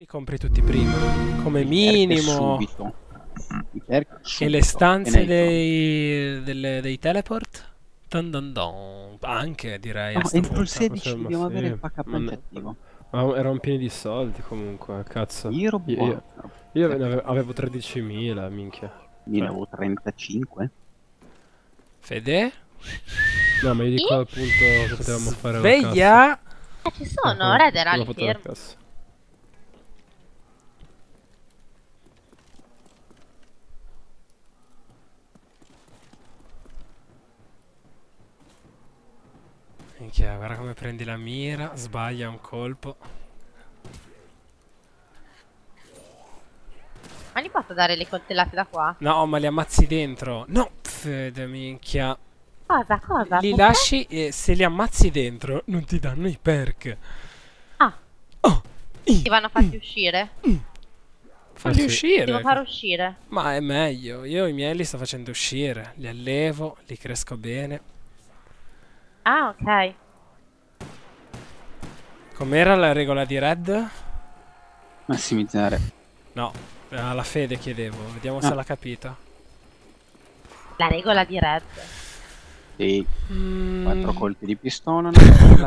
Li compri tutti prima, come minimo. Perk E le stanze E dei, delle- dei teleport? Dun dun dun. Anche direi. a No, sto entro il punto. 16 Fermo, dobbiamo avere sì. il pack attivo. Ma erano pieni di soldi comunque, cazzo. Io ero Io- buono. Io ne avevo, avevo 13.000, minchia. Io ne avevo 35. Fede? No, ma io dico appunto che potevamo fare Sveglia! Eh, ci sono. Red era lì fermo. Minchia, guarda come prendi la mira, sbaglia un colpo. Ma gli posso dare le coltellate da qua? No, ma li ammazzi dentro. No, Fede, minchia. Cosa, cosa? Li Perché? lasci e se li ammazzi dentro non ti danno i perk. Ah, Oh, ti vanno fatti uscire? falli Eh sì. uscire. Devo far uscire. Ma è meglio, io i miei li sto facendo uscire. Li allevo, li cresco bene. Ah, ok. Com'era la regola di Red? Massimizzare. No, alla Fede chiedevo, vediamo se Ah. l'ha capita. La regola di Red. Sì, Mm, 4 colpi di pistola.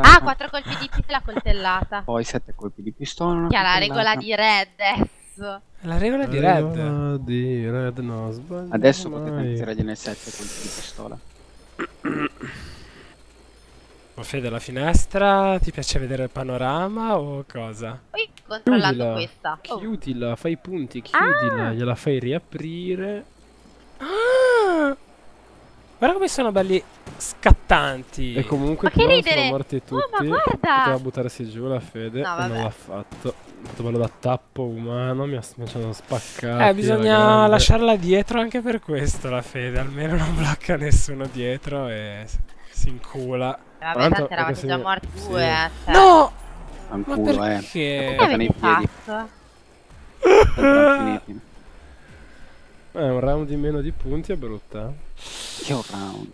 Ah, quattro colpi di pizza e la coltellata. Poi 7 colpi di pistola. Che ha la regola di Red adesso. La regola di Red. Regola di Red, no, sbaglio Adesso mai. potete iniziare nel 7 colpi di pistola. Ma Fede, la finestra ti piace vedere il panorama o cosa? Poi controllando Chiudila, questa. Oh, Chiudila, fai i punti, chiudila, Ah. gliela fai riaprire. Ah! Guarda come sono belli scattanti. E comunque Ma che però ridere! sono morti tutti. Oh, ma guarda! Poteva buttarsi giù la fede No, e non l'ha fatto. Ha fatto bello da tappo umano, mi, ha, mi hanno spaccato. Eh, bisogna lasciarla dietro anche per questo, la Fede. Almeno non blocca nessuno dietro e si incula. Vabbè, Tanto tanto eravate perché già se- morti sì. due, eh. Cioè. No! Ma Fanculo, eh. perché? Toccano i avete fatto? Eh, un round di meno di punti è brutta. Che un round.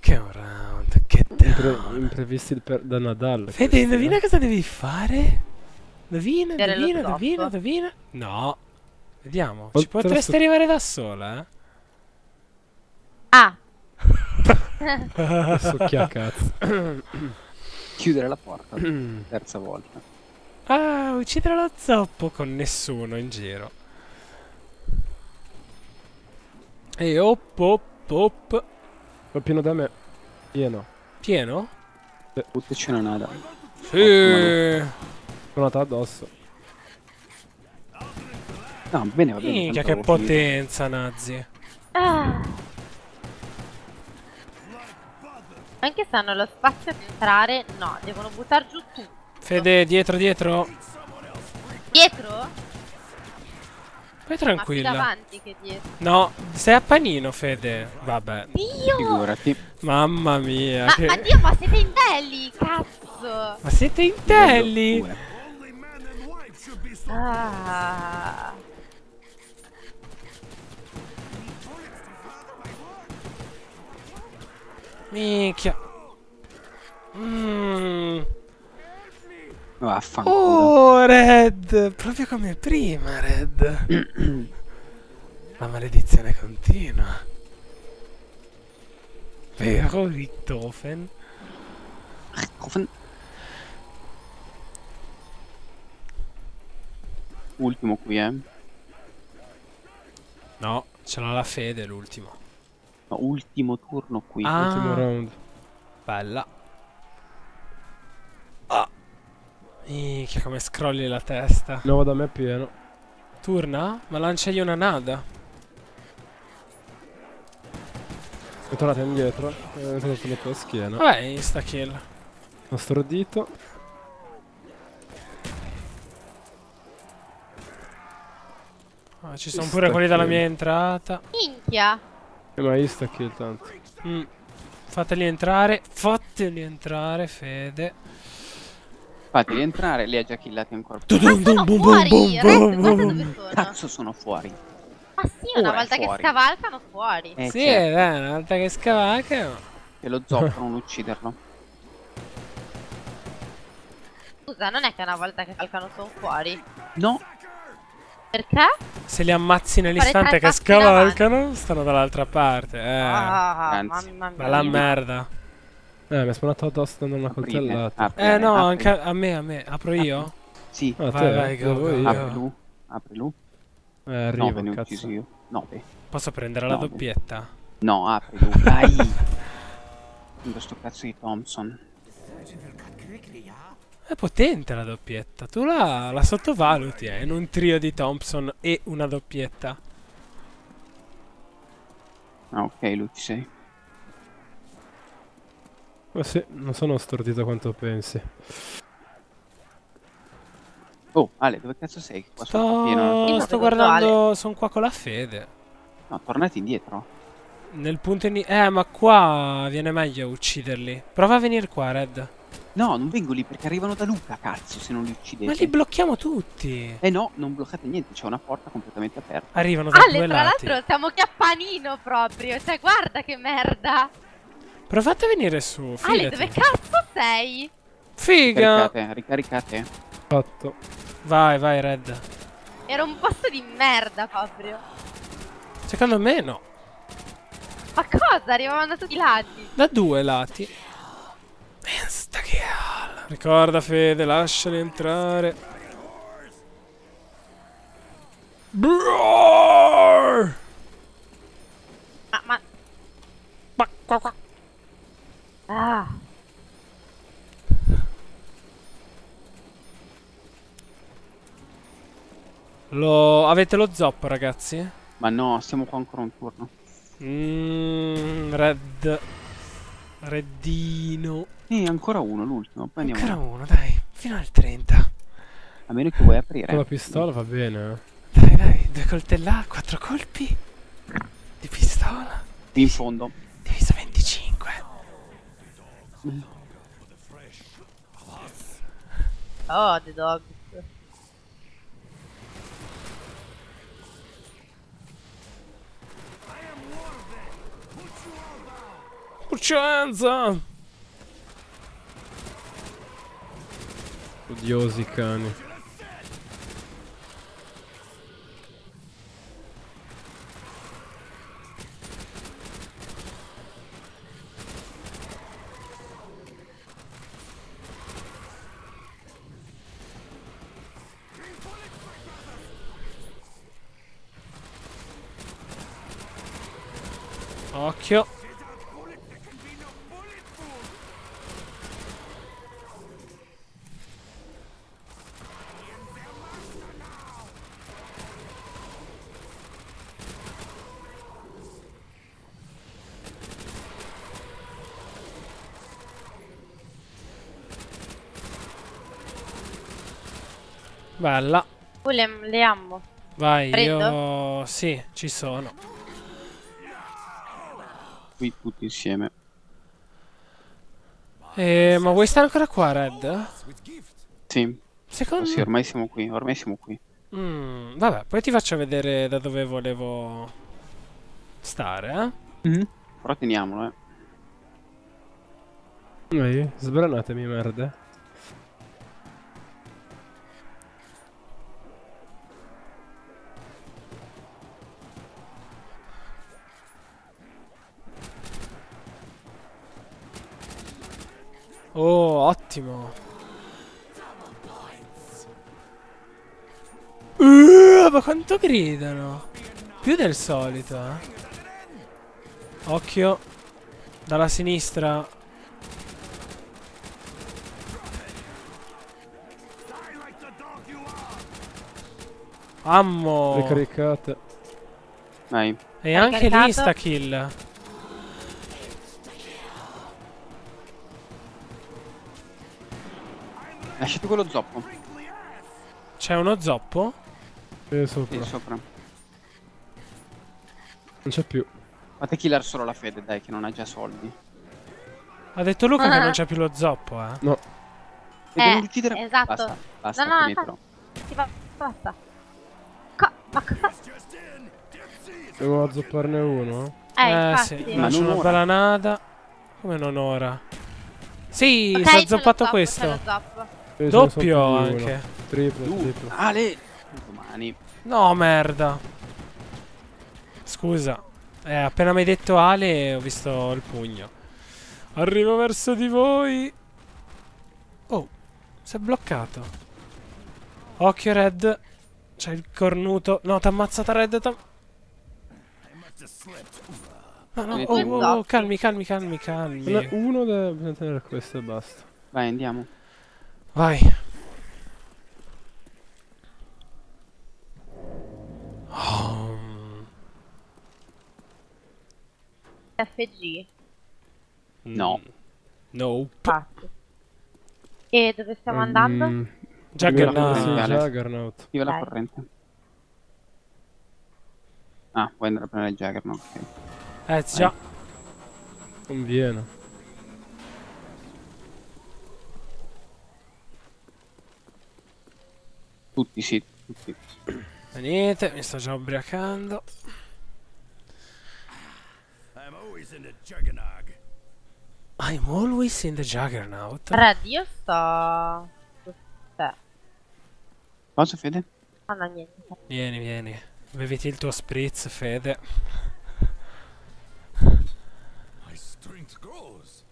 Che un round, che Impre- imprevisti per- da Nadal. Fede, indovina eh. cosa devi fare? Indovina, indovina, indovina, indovina. No. Vediamo. Ci Oltre potresti sto- arrivare da sola, eh? Ah, Adesso chi a cazzo. Chiudere la porta. Terza volta. Ah, uccidere lo zoppo con nessuno in giro. E op, op, op. Fa pieno da me. Pieno. Pieno? Buttaci una nada. Sì. Sono andato addosso. No, bene, va bene. Minchia, che potenza, Nazi. ah. Anche se hanno lo spazio di entrare, no, devono buttare giù tutto. Fede, dietro, dietro. Dietro? Vai Ma tranquilla. davanti che dietro. No, sei a panino, Fede. Vabbè. Dio! Figurati. Mamma mia. Ma, che- ma Dio, ma siete in belli, cazzo! Ma siete intelli? Ah. Minchia. Mm. Vaffanculo. Oh, Red. Proprio come prima, Red. La maledizione continua. Vero, Richtofen? Offen- Ultimo qui, eh. No, ce l'ha la fede l'ultimo. No, ultimo turno qui. Ah. Ultimo round. Bella. Ah. Minchia, come scrolli la testa. Nuovo da me pieno. Turna? Ma lanciagli una nada. È tornato indietro. È entrato sulla tua schiena. Vabbè, insta kill. Ho stordito. Ah, ci sono pure quelli dalla kill. mia entrata. Minchia! E ma insta kill tanto. Mm. Fateli entrare. Fateli entrare, Fede. Fateli entrare, li ha già killati ancora. Ma sono fuori! Red, guarda dove sono. Cazzo sono fuori. Ma sì, una Ora volta che scavalcano fuori. Eh, sì, certo, dai, una volta che scavacca. che lo zoppo non ucciderlo. Scusa, non è che una volta che calcano sono fuori? No, Perché? Se li ammazzi nell'istante che scavalcano, stanno dall'altra parte. Eh. Ah, mamma mia. Bella merda. Eh, mi è spawnato addosso dando una Aprite, coltellata. Eh no, apri. anche a me, a me. Apro io? Sì, Ah, Vai, te, vai, go, go, io. apri lui. Apri lui. Eh, arrivo, ve ne ho cazzo. io. No, beh. Posso prendere la No. doppietta? No, apri lui. Dai. Prendo sto cazzo di Thompson. È potente la doppietta. Tu la, la sottovaluti, eh. In un trio di Thompson e una doppietta. Ah, ok, lui ci sei. Ma sì, non sono stordito quanto pensi. Oh, Ale, dove cazzo sei? Qua sotto pieno. Sto, sto guardando. Sono qua con la fede. No, tornati indietro. Nel punto in. Eh, ma qua viene meglio ucciderli. Prova a venire qua, Red. No, non vengo lì perché arrivano da Luca, cazzo, se non li uccidete. Ma li blocchiamo tutti. Eh no, non bloccate niente, c'è una porta completamente aperta. Arrivano da Ale, due tra lati. l'altro siamo chiappanino proprio. Cioè, guarda che merda. Provate a venire su. Ale, Fidati. dove cazzo sei? Figa. Ricaricate, ricaricate. Fatto. Vai, vai, Red. Era un posto di merda proprio. Secondo me no. Ma cosa? Arrivavano da tutti i lati. Da due lati. Insta kill. Ricorda Fede, lasciali entrare. Brrrr. Ma, ma... Qua, qua, qua. Ah. Lo... Avete lo zoppo, ragazzi? Ma no, stiamo qua ancora un turno. Mmm, red. Reddino. Eh, ancora uno, l'ultimo. Poi andiamo. Ancora uno, dai. Fino al 30. A meno che vuoi aprire. Con la pistola va bene. eh. Dai, dai. Due coltellate, quattro colpi. Di pistola. In fondo. Diviso 25. Oh, The Dog. Forza! Odiosi cani. Occhio. Bella. Tu le, le ammo. Vai, Prendo? io... Sì, ci sono. Qui tutti insieme. Eh, ma vuoi stare ancora qua, Red? Sì. Secondo Sì, ormai siamo qui, ormai siamo qui. Mm, vabbè, poi ti faccio vedere da dove volevo stare, eh? Però teniamolo, eh. Ehi, sbranatemi merde. Oh, ottimo. Uh, ma quanto gridano? Più del solito, eh. Occhio. Dalla sinistra. Ammo. Ricaricate. Dai. E anche lì caricato? sta kill. Lasciate quello zoppo. C'è uno zoppo? E Sì, sopra. sopra. Non c'è più. Fate killer solo la fede, dai, che non ha già soldi. Ha detto Luca che Ah. non c'è più lo zoppo, eh. No. E Eh, devono uccidere. esatto. Basta, basta, No, no, finitelo. Sì, va- basta. Co- ma cosa? Devo azzopparne uno. Eh, Eh infatti. sì, Ma non una nada. Come non ora? Sì, Ok, si è c'è lo azzoppato zoppo, questo. Doppio anche. Triplo, Du- triplo. Ale, Domani. No, merda. Scusa. Eh, appena mi hai detto Ale, ho visto il pugno. Arrivo verso di voi. Oh, si è bloccato. Occhio, Red. C'è il cornuto. No, t'ha ammazzata Red. No, no, oh, oh, oh, zoppi. calmi, calmi, calmi, calmi. Uno deve tenere questo e basta. Vai, andiamo. Vai. Oh. FG. No. Nope. Infatti. E dove stiamo andando? Mm, Juggernaut. Sì. Juggernaut. Viva la corrente. Ah, vuoi andare a prendere il Juggernaut? Ok. Eh, già. Conviene. Tutti sì, tutti. Venite, mi sto già ubriacando. I'm always in the Juggernog. I'm always in the Juggernaut. Red, io sto... te. Cosa, Fede? Ah, no, niente. Vieni, vieni. Beviti il tuo spritz, Fede.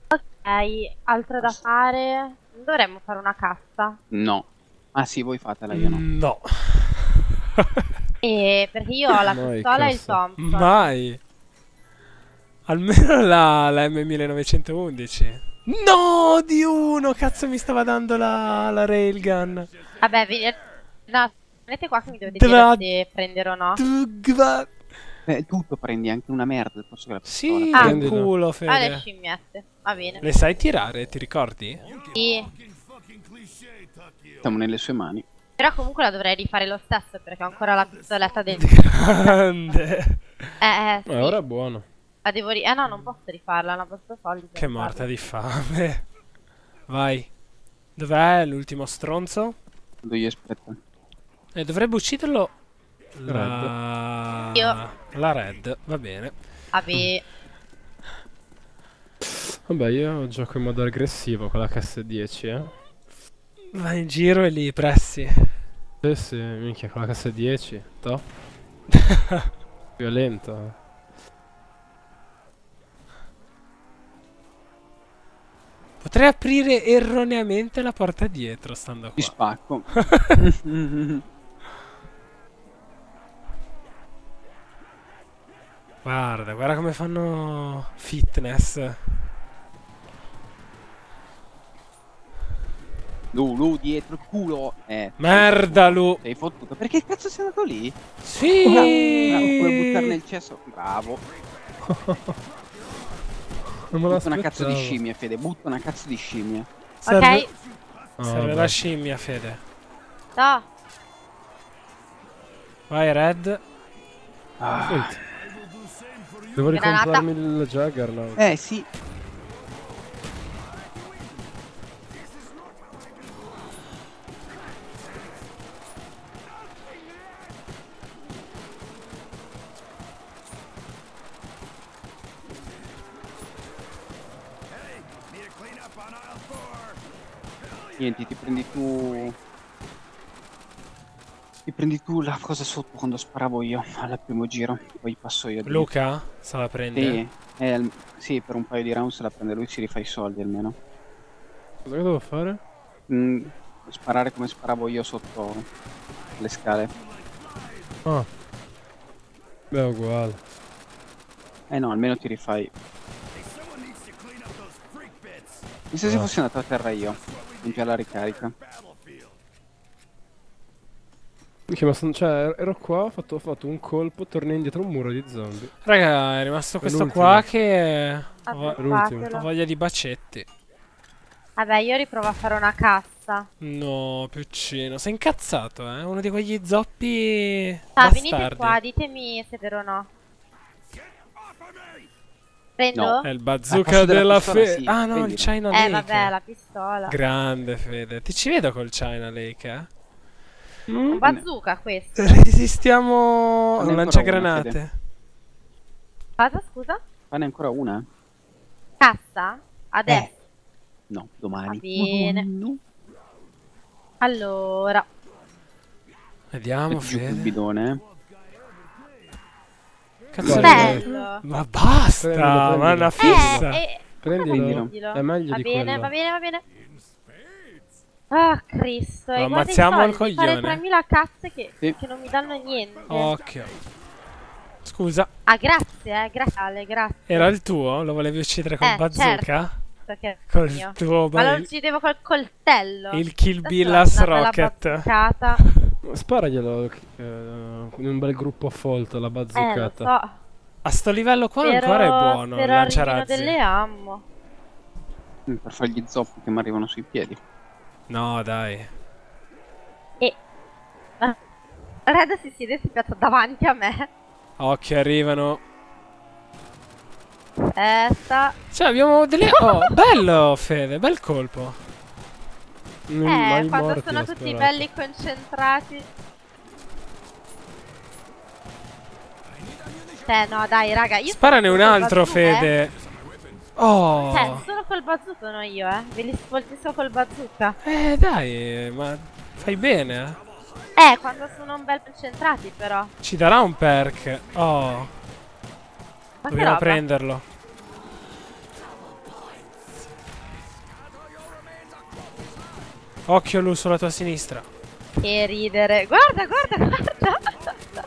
Ok, altro da fare? Non dovremmo fare una cassa? No. Ah sì, voi fatela, io no. No. E perché io ho la Mai pistola e il. Thompson. Mai. Almeno la, la M1911. No, di uno! Cazzo, mi stava dando la, la railgun. Vabbè, vi... No, venite qua che mi dovete Tra- dire se prendere o no. Tugva- Beh, tutto prendi, anche una merda al posto che la Sì. Ah. culo, Ah, le Fede. scimmiette. Va bene. Le sai tirare, ti ricordi? Sì. Siamo nelle sue mani. Però comunque la dovrei rifare lo stesso perché ho ancora la pistoletta dentro. Grande. Eh, eh, sì. Eh, ora è buono. La devo ri- Eh no, non posso rifarla, non posso soldi. Che morta farla. di fame. Vai. Dov'è l'ultimo stronzo? Dove io aspetta. Eh, dovrebbe ucciderlo. La... Io. La red, va bene. Vabbè, Vabbè, io gioco in modo aggressivo con la KS10, eh. Vai in giro e li pressi. Sì, sì, minchia, con la KS10. To. Violento. Potrei aprire erroneamente la porta dietro stando Ti qua. spacco. Guarda, guarda come fanno fitness. Lu, lu, dietro, culo. Eh. Merda, Lu. Sei fottuto. Perché cazzo sei andato lì? Sì. Bravo, puoi buttarne nel cesso. Bravo. Non me Butta una cazzo di scimmia, Fede. Butta una cazzo di scimmia. Serve, ok. Ah, serve la scimmia, Fede. No, Vai, Red. Senti. Devo Granata. ricomprarmi il Juggernaut. Eh sì. Niente, ti prendi tu. Ti prendi tu la cosa sotto quando sparavo io al primo giro. Poi passo io. di- Luca? Se la prende. Sì, eh, sì, per un paio di round se la prende lui si rifà i soldi almeno. Cosa che devo fare? Mm, sparare come sparavo io sotto le scale. Ah. Beh, è uguale. Eh no, almeno ti rifai. Mi sa se Ah. fossi andato a terra io. Più alla ricarica. Minchia, ma son- cioè, ero qua, ho fatto, ho fatto un colpo, tornai indietro un muro di zombie. Raga, è rimasto questo l'ultimo. qua che l'ultimo. ha Fatelo. voglia di bacetti. Vabbè, io riprovo a fare una cassa. No, piccino. Sei incazzato, eh? Uno di quegli zoppi Ah, venite bastardi. qua, ditemi se è vero o no. Prendo? No. È il bazooka della della Fede. sì, ah no, il prendilo. China Eh, Lake. vabbè, la pistola. Grande Fede. Ti ci vedo col China Lake, eh? Un bazooka questo. Resistiamo Fanne un ancora lanciagranate. una, Cosa, scusa? Fanne ancora una? Cassa? Adesso. Eh. No, domani. Va bene. No. Allora. Vediamo, Metti giù Fede. bidone. eh. Cazzo è? Bello. Ma basta, Prendilo, ma prendilo. una Eh, fissa. eh, Prendilo. Prendilo. È meglio va di bene, quello. va bene, va bene. Ah, Cristo. I ammazziamo al soldi, fare coglione. 3000 cazze che, Sì. che non mi danno niente. Occhio. Scusa, Ah, grazie, eh. Grazie, Ale, grazie. era il tuo? Lo volevi uccidere col Eh, bazooka? È Col mio. tuo Ma lo uccidevo col coltello. il Kill una bella Rocket. Sparaglielo eh, in un bel gruppo a folto la Eh, lo bazzoccata. so. A sto livello qua Spero- ancora è buono il lanciarazzi. delle ammo. Mm, Per fare gli zoppi che mi arrivano sui piedi. No, dai. E... Red si siede e si piazza davanti a me. Occhio, arrivano. Testa. Cioè, abbiamo delle... Oh, bello, Fede, bel colpo. Mm, Eh, quando morti, sono tutti sparato. belli concentrati. Eh no, dai, raga, io Sparane un altro, bazooka, eh. Fede. Oh. Cioè, solo col bazooka sono io, eh. Ve li svolti solo col bazooka. Eh, dai, ma fai bene, Eh, quando sono un bel concentrati, però. eh. Ci darà un perk. Oh, Ma dobbiamo prenderlo. Occhio lui sulla tua sinistra. Che ridere. Guarda, guarda, guarda.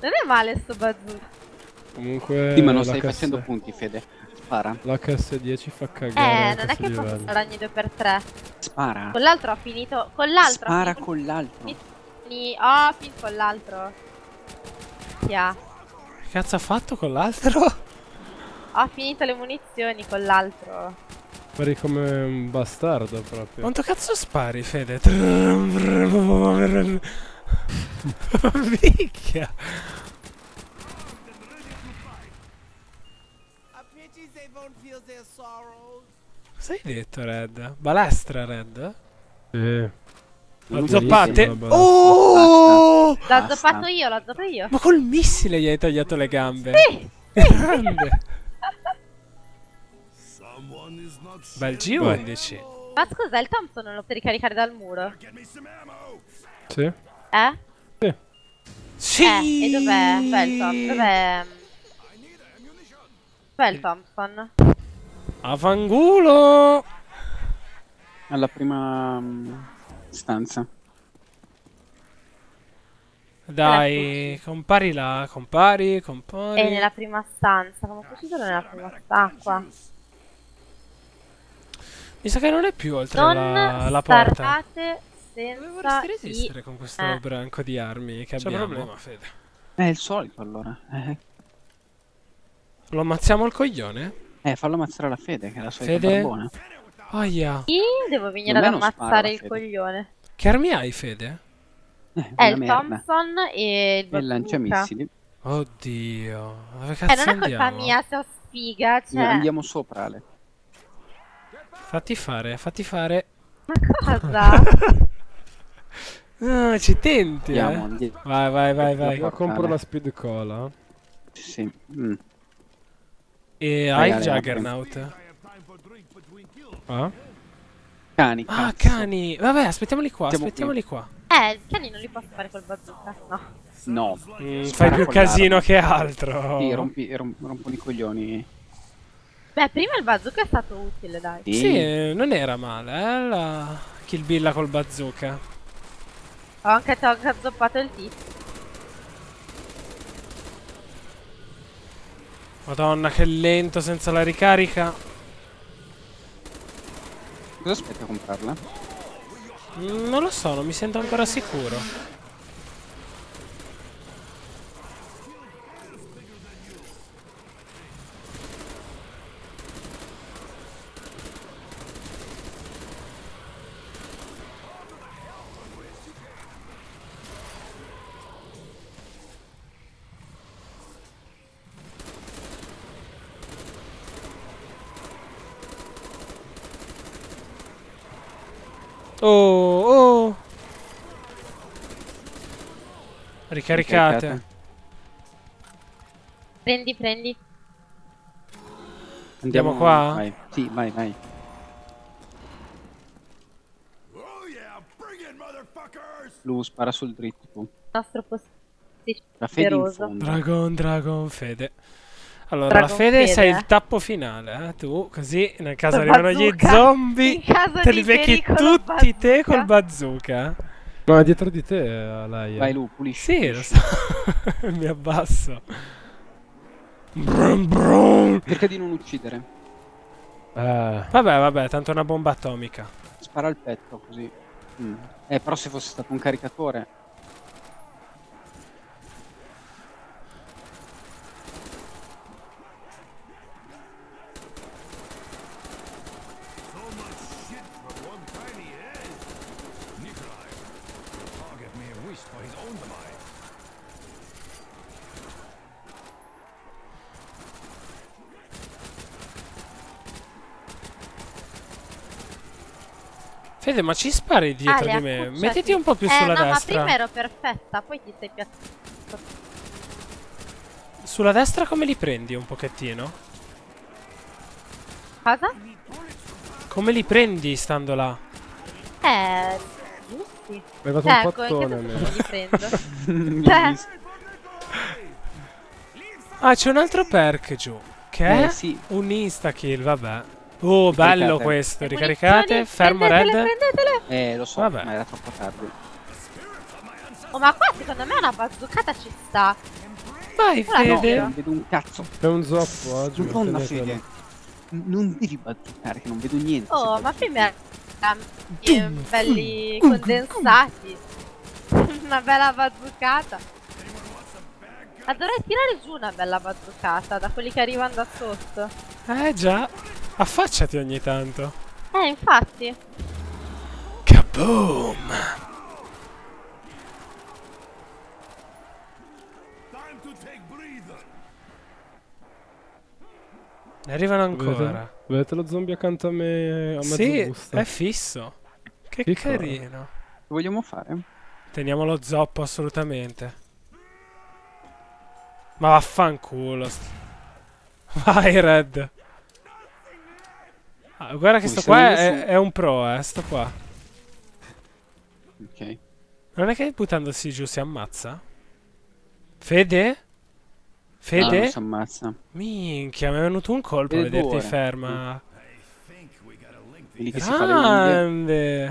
Non è male sto bazooka. Comunque Sì, ma non stai facendo punti, Fede. Spara. L'HS10 fa cagare. Eh, non è che posso ogni 2x3. Spara. Con l'altro ho finito. Con l'altro. Spara finito- con l'altro. Ni- Oh, fin con l'altro. Chia. Che cazzo ha fatto con l'altro? Ho finito le munizioni con l'altro. Spari come un bastardo proprio. Quanto cazzo spari, Fede? Minchia. I pity they won't feel their sorrows. Cosa hai detto, Red? Balestra, Red? Sì. L'ho Lui zoppate? Oh! L'ho zoppato io, l'ho zoppato io. Ma col missile gli hai tagliato le gambe. Sì. Grande. Bel Vai. G11. Ma scusa, il Thompson non lo puoi ricaricare dal muro? Sì? Eh? Sì! Eh, e dov'è? Dov'è il Thompson? Dov'è? Dov'è il Thompson? A fangulo! Alla prima mm, stanza. Dai, compari là, compari, compari. È nella prima stanza. Come posso ucciderlo nella prima stanza? Mi sa che non è più oltre Non la, la porta. startate Dove senza vorresti i... resistere con questo eh. branco di armi che C'è abbiamo? problema, Fede. È il solito allora. Eh, Lo ammazziamo il coglione? eh, fallo ammazzare la Fede, che è la solita Fede? barbona. Aia. Io devo venire ad ammazzare il coglione. Che armi hai, Fede? Eh, È una il merda. Thompson e il E il lanciamissili. Oddio. Dove Eh, cazzo non è colpa andiamo? mia se ho sfiga, cioè... Andiamo sopra, Ale. Fatti fare, fatti fare. Ma cosa? Ah, ci tenti, Andiamo, eh. andiamo. Vai, vai, vai, vai. Io compro la speed cola. Sì. mm. E hai il Juggernaut? Ah? Cani, Ah, cazzo. cani. Vabbè, aspettiamoli qua, Siamo aspettiamoli qua. eh, i cani non li posso fare col bazooka, no. No. Mm, fai più casino che altro. Sì, rompi, rom- rompono i coglioni. Beh, prima il bazooka è stato utile, dai. Sì. Sì, non era male, eh, la Kill Billa col bazooka. Ho anche to- azzoppato il tizio. Madonna, che lento senza la ricarica. Cosa aspetta a comprarla? Mm, non lo so, non mi sento ancora sicuro. Oh, oh. Ricaricate. Prendi, prendi. Andiamo qua? Vai. Sì, vai, vai. Oh! Lu, spara sul dritto tu. nostro posto. La fede in Poderoso. fondo. Dragon, Dragon, Fede. Allora, Dragon la Fede Fede, sei il tappo finale, eh? Tu, così, nel caso Col arrivano gli bazooka. zombie, In caso te li becchi tutti te bazooka. col bazooka. È dietro di te, eh, lei. Vai Lu, pulisci. Sì, lo so. Mi abbasso. Brum, brum. Cerca di non uccidere. Eh, Vabbè, vabbè, tanto è una bomba atomica. Spara al petto così. Mm. Eh, però se fosse stato un caricatore. Fede, ma ci spari dietro Ale, di me? accucciati. Mettiti un po' più eh, sulla no, destra. ma prima ero perfetta, poi ti sei piazzato. Sulla destra come li prendi un pochettino? Cosa? Come li prendi stando là? Eh, giusti. hai fatto Cioè, un ecco, pattone. me. li prendo? Cioè. Ah, c'è un altro perk giù. Che è Eh, sì. un insta kill, vabbè. Oh, bello Ricaricate. questo. Ricaricate, fermo prendetele, red. prendetele. Eh, lo so, Vabbè. ma era troppo tardi. Oh, ma qua secondo me una bazzoocata ci sta. Vai, no. Fede. Non vedo un cazzo. È un zoppo oggi. Madonna tenetelo. fede. Non devi bazzuccare che non vedo niente. Oh, ma prima erano belli condensati. una bella bazzoocata. Ma dovrei tirare giù una bella bazzoocata da quelli che arrivano da sotto. Eh già. Affacciati ogni tanto. Eh, infatti. Kaboom! Time to take breather. Ne arrivano Vedete? ancora. Vedete lo zombie accanto a me a mezzo Sì, busta? è fisso. Che Piccolo. carino. Che vogliamo fare? Teniamo lo zoppo assolutamente. Ma vaffanculo. Vai, Red. Ah, guarda che Ui, sto qua è, è un pro, eh, sto qua. Ok. Non è che buttandosi giù si ammazza? Fede? Ah, Fede? non si ammazza. Minchia, mi è venuto un colpo a vederti ferma. Grande.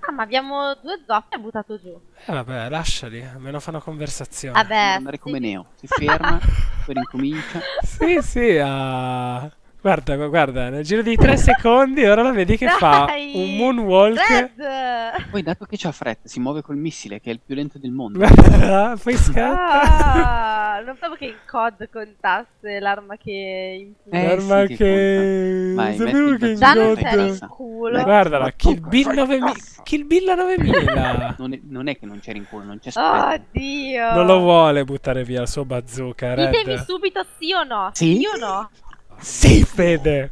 Ah, ma abbiamo due zoppi e buttato giù. Eh vabbè, lasciali, almeno fanno conversazione. Vabbè. Andare come sì. Neo. Si ferma, poi ricomincia. Sì, sì, ah. Guarda, gu- guarda, nel giro di tre secondi ora la vedi che fa Dai! un moonwalk. Red! Poi dato che c'ha fretta, si muove col missile, che è il più lento del mondo. Guarda, poi scatta. Ah, non sapevo che in COD contasse l'arma che. Eh, Guarda sì, che che... Vai, Sapevo che il in Già bazooka non God- in c'era in testa. culo. Guardala, Kill Bill fai 9000. cazzo. Kill Bill 9000. Non è, non è che non c'era in culo, non c'è spazio. Oddio. non lo vuole buttare via il suo bazooka, Ditemi Red. subito sì o no. Sì? o no? Sì, Fede.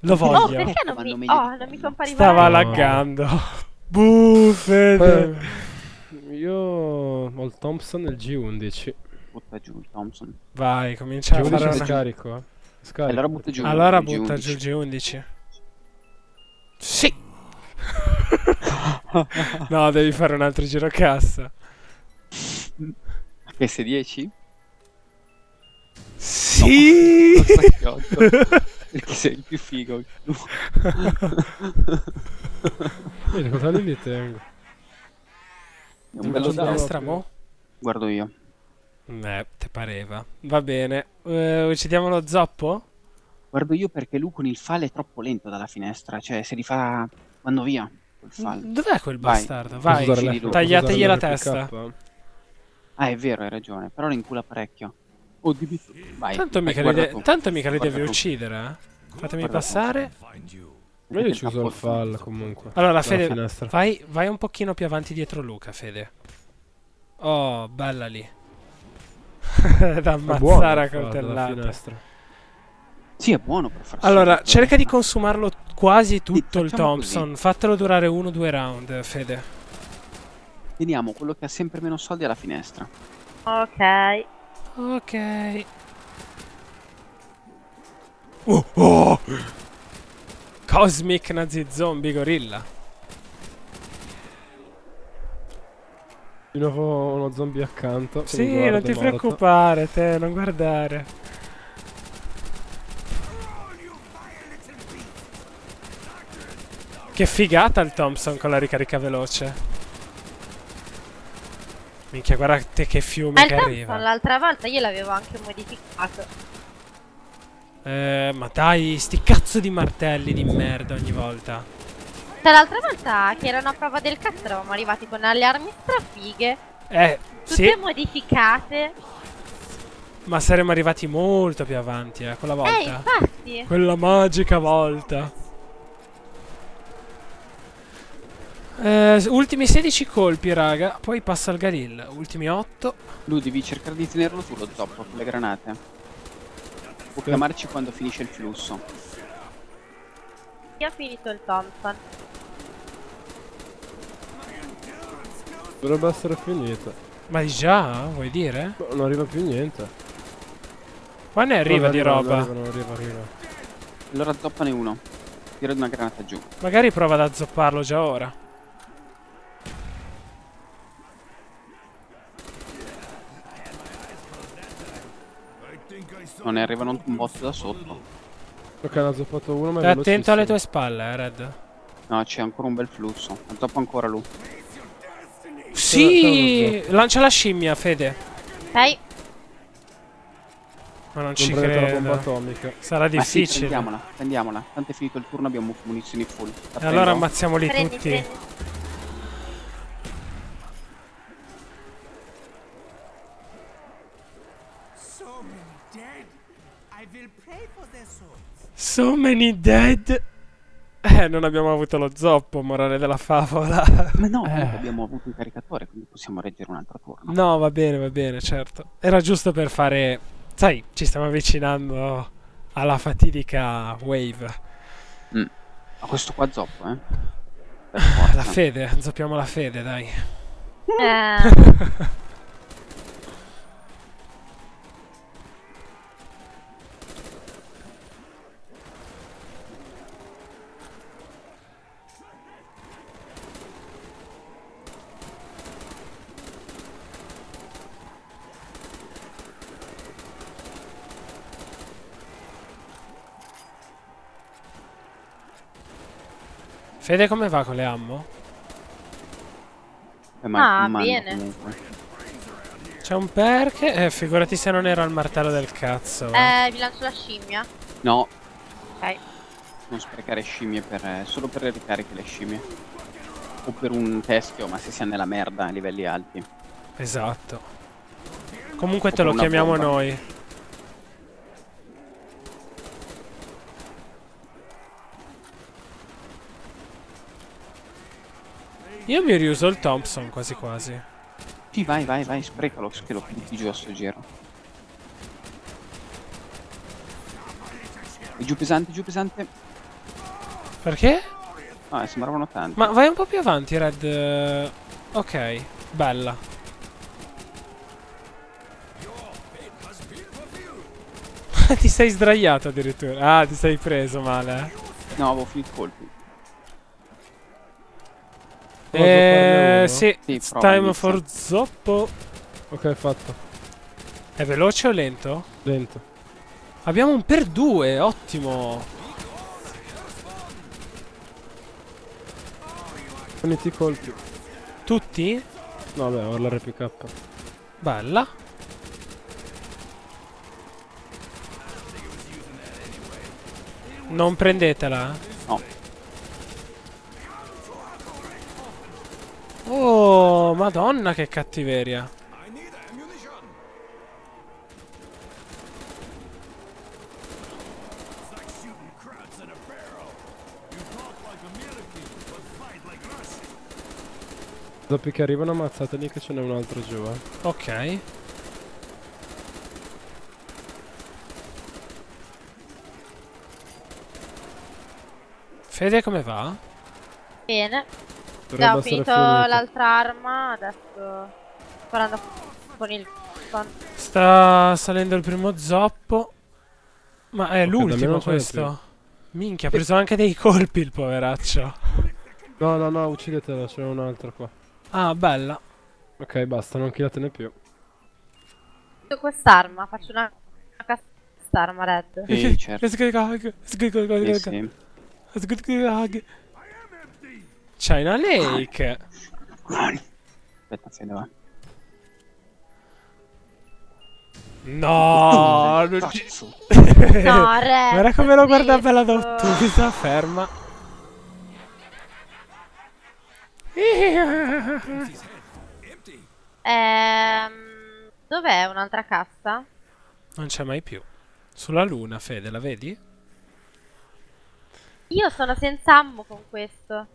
Lo Oh, voglio. perché non mi... Oh, non mi compariva Stava laggando. Buh, Fede. Eh, io ho il Thompson e il G11. Butta giù il Thompson. Vai, comincia a G11 fare è una... scarico, eh. Scarico. Allora butta giù. Allora il butta G11. giù il G11. Sì. no, devi fare un altro giro cassa. PS10? Sì. Chiotto. Perché sei il più figo. Vedi, cosa li li tengo? È un bello destra, mo? Guardo io. Eh, te pareva. Va bene. Eh, uccidiamo lo zoppo? Guardo io perché lui con il fale è troppo lento dalla finestra. Cioè, se li fa... Vanno via. Dov'è quel Vai. bastardo? Vai. posso Tagliategli la testa. Ah, è vero, hai ragione. Però lo incula parecchio. Oh, dimmi... Vai. Tanto vai, mica, li, guarda de- tanto mica li Guarda devi tu. uccidere, eh. Fatemi Guarda passare. Ma io ci il uso il fall comunque. Allora, Fede, vai, vai un pochino più avanti dietro Luca, Fede. Oh, bella lì. da ammazzare a finestra. Sì, è buono per far Allora, cerca di consumarlo quasi tutto il Thompson. Fatelo durare uno o due round, Fede. Teniamo quello che ha sempre meno soldi alla finestra. Ok. Ok. Oh, oh! Cosmic Nazi Zombie Gorilla. Di nuovo uno zombie accanto. Sì, guarda non ti morto. preoccupare, te, non guardare. Che figata il Thompson con la ricarica veloce. Minchia, guarda te che fiume che arriva. l'altra volta io l'avevo anche modificato. Eh, ma dai, sti cazzo di martelli di merda ogni volta. Cioè l'altra volta che era una prova del cazzo eravamo arrivati con alle armi strafighe, Eh, tutte sì, modificate. ma saremmo arrivati molto più avanti, eh, quella Eh, volta. infatti. Quella magica volta. S- ultimi 16 colpi, raga. Poi passa il Galil. Ultimi 8. Lui devi cercare di tenerlo tu lo zoppo con le granate. Può chiamarci quando finisce il flusso. Io ho finito il Thompson. Dovrebbe essere finita. Ma già? Vuoi dire? No, non arriva più niente. Qua ne arriva No, di non roba. arriva, non arriva, arriva. Allora zoppane uno. Tira una granata giù. Magari prova ad azzopparlo già ora. I think I saw Non ne arrivano un botto da sotto. Ok, ne ha zoppato uno, ma è attento alle tue spalle, eh, Red. No, c'è ancora un bel flusso. Azzoppa ancora lui. Sì! Lancia la scimmia, Fede. Ok, Ma non Non ci prendete la bomba credo. atomica. Sarà Ma sì, difficile. prendiamola, prendiamola. Tanto è finito il turno, abbiamo munizioni full. La e prendo? allora ammazziamoli prendi, tutti. prendi. So many dead. I will pray for their souls. So many dead. Eh, non abbiamo avuto lo zoppo, morale della favola. Ma no, Eh. abbiamo avuto un caricatore, quindi possiamo reggere un altro turno. No, va bene, va bene, certo. Era giusto per fare... Sai, ci stiamo avvicinando alla fatidica wave. Ma questo qua zoppo, eh. Forza. La fede, zoppiamo la fede, dai. Eh, Fede come va con le ammo? Eh, ma Ah, bene. C'è un perk? Eh, figurati se non era il martello del cazzo. eh, vi lancio la scimmia. No, Ok. non sprecare scimmie per, eh, solo per le ricariche le scimmie. O per un teschio, ma se si è nella merda a livelli alti. Esatto. Comunque O te lo chiamiamo bomba. noi. Io mi riuso il Thompson quasi quasi. Sì, vai, vai, vai, sprecalo, che lo butti giù a sto giro. E giù pesante, giù pesante. Perché? Ah, sembravano tanti. Ma vai un po' più avanti, Red. Ok, bella. ti sei sdraiato addirittura. Ah, ti sei preso male. eh. No, avevo finito colpi. Eh, sì, Sì, time for zoppo. Ok, fatto. È veloce o lento? Lento. Abbiamo un per due, ottimo. Finiti i colpi. Tutti? No, beh, ho l'RPK. Bella. Non prendetela. eh. No. But fight like Russians. Dopo che arrivano ammazzateli che ce n'è un altro giù, eh. Ok. Fede come va? Bene. Dovrebbe Già ho finito l'altra arma, adesso sto parlando con il... Con... Sta salendo il primo zoppo. Ma è Ok, l'ultimo questo. Minchia, ha preso anche dei colpi il poveraccio. No, no, no, uccidetelo, c'è un altro qua. Ah, bella. Ok, basta, non killatene più. Quest'arma, faccio una, una cazzo quest'arma red. Sì, certo. Sì, sì. China Lake. Aspetta, Fede, va. No, non ci... No, red. Guarda come lo guarda zitto. bella d'ottusa, ferma. Ehm, dov'è un'altra cassa? Non c'è mai più. Sulla luna, Fede, la vedi? Io sono senza ammo con questo.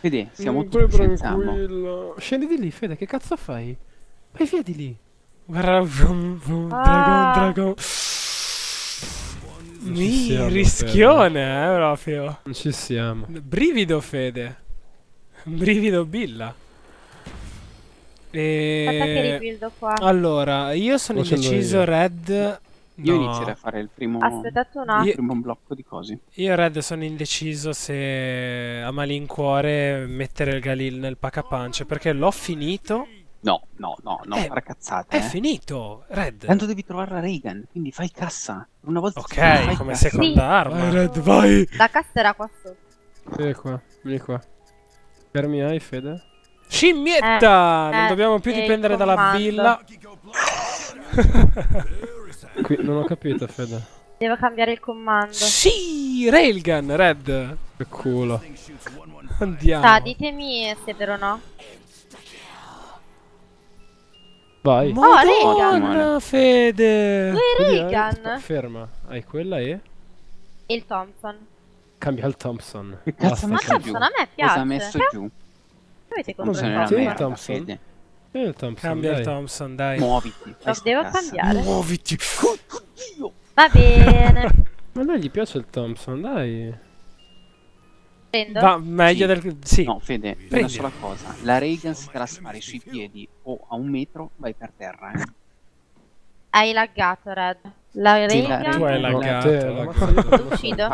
Vedi, siamo Mm, poi tutti senza ammo. tranquillo. Scendi di lì, Fede, che cazzo fai? Vai via di lì. Guarda, vroom, vroom, Ah. dragon, dragon. ci Mi, siamo, rischione, eh, proprio. Non ci siamo. Brivido, Fede. Brivido, Billa. Aspetta che E... qua. Allora, io sono Lo indeciso, io. Red. Io no. inizierei a fare il primo, Aspettate un il attimo. primo blocco di cose. Io Red sono indeciso se a malincuore mettere il Galil nel pack a punch perché l'ho finito. No, no, no, no, Eh, fare cazzate. È eh. finito, Red. Tanto devi trovare la Reagan, quindi fai cassa. Una volta Ok, fai come cassa. seconda Sì. arma. Vai, Red, vai. La cassa era qua sotto. Vieni qua, vieni qua. Che armi hai, Fede? Scimmietta! Eh, non eh, dobbiamo più il dipendere dalla villa. Qui, non ho capito, Fede. Devo cambiare il comando. Sì, Railgun, Red. Che culo. Andiamo. Sta, ditemi se è vero o no. Vai. Madonna, Fede. Due Quindi hai- Reagan Ferma. Hai quella e... e il Thompson. Cambia il Thompson. Che cazzo ha messo giù? Thompson a me Cosa piace. ha messo giù? avete una Sì, Thompson. Fede. Il Thompson, Cambia il dai. Thompson, dai. Muoviti. Lo devo cassa. cambiare. Muoviti. Va bene. Ma a lei gli piace il Thompson, dai. Prendo. Va meglio Sì. del... Sì. No, Fede, una Prendi. sola cosa. La Reagan se te la spari sui piedi o a un metro vai per terra. Eh. Hai laggato, Red. La Reagan. Tu hai laggato. te, non. Uccido.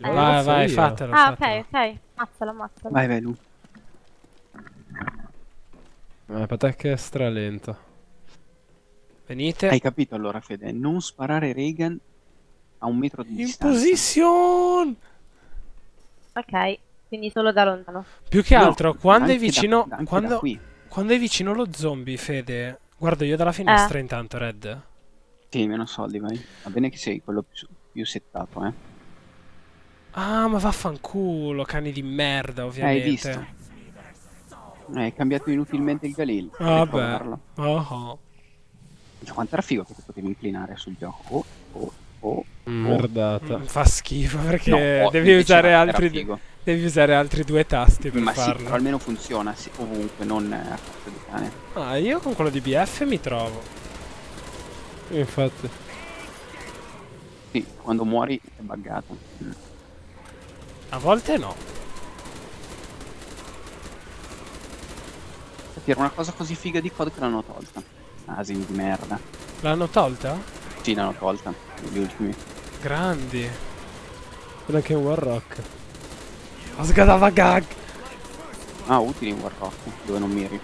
Vai, vai, io. fatelo. Ah, ok, fatelo. ok. Mazzalo, mazzalo. Vai, vai, Lu. Eh, che è stralento. Venite. Hai capito allora, Fede? Non sparare Reagan a un metro di In distanza. position. Ok, quindi solo da lontano. Più che No, altro, quando è vicino... da quando, quando è vicino lo zombie, Fede... Guardo io dalla finestra Eh. intanto, Red. Sì, meno soldi, vai. Va bene che sei quello più, più settato, eh. Ah, ma vaffanculo, cani di merda, Hai ovviamente. visto? Eh, Hai cambiato inutilmente il Galil. Vabbè. Oh, oh. Cioè, quanto era figo che ti potevi inclinare sul gioco. Oh, oh, oh. Merdata. Mm, Fa schifo perché No, oh, devi, usare altri, devi usare altri due tasti per Ma sì, farlo. però almeno funziona sì, ovunque, non eh, a cazzo di cane. Ah, io con quello di BF mi trovo. Infatti. Sì, quando muori è buggato. Mm. A volte no. Era una cosa così figa di COD che l'hanno tolta. Asini di merda. L'hanno tolta? Sì, l'hanno tolta. Gli ultimi. Grandi. Quello anche in Warrock. Osgadava gag. Ah, utili in Warrock, dove non miri.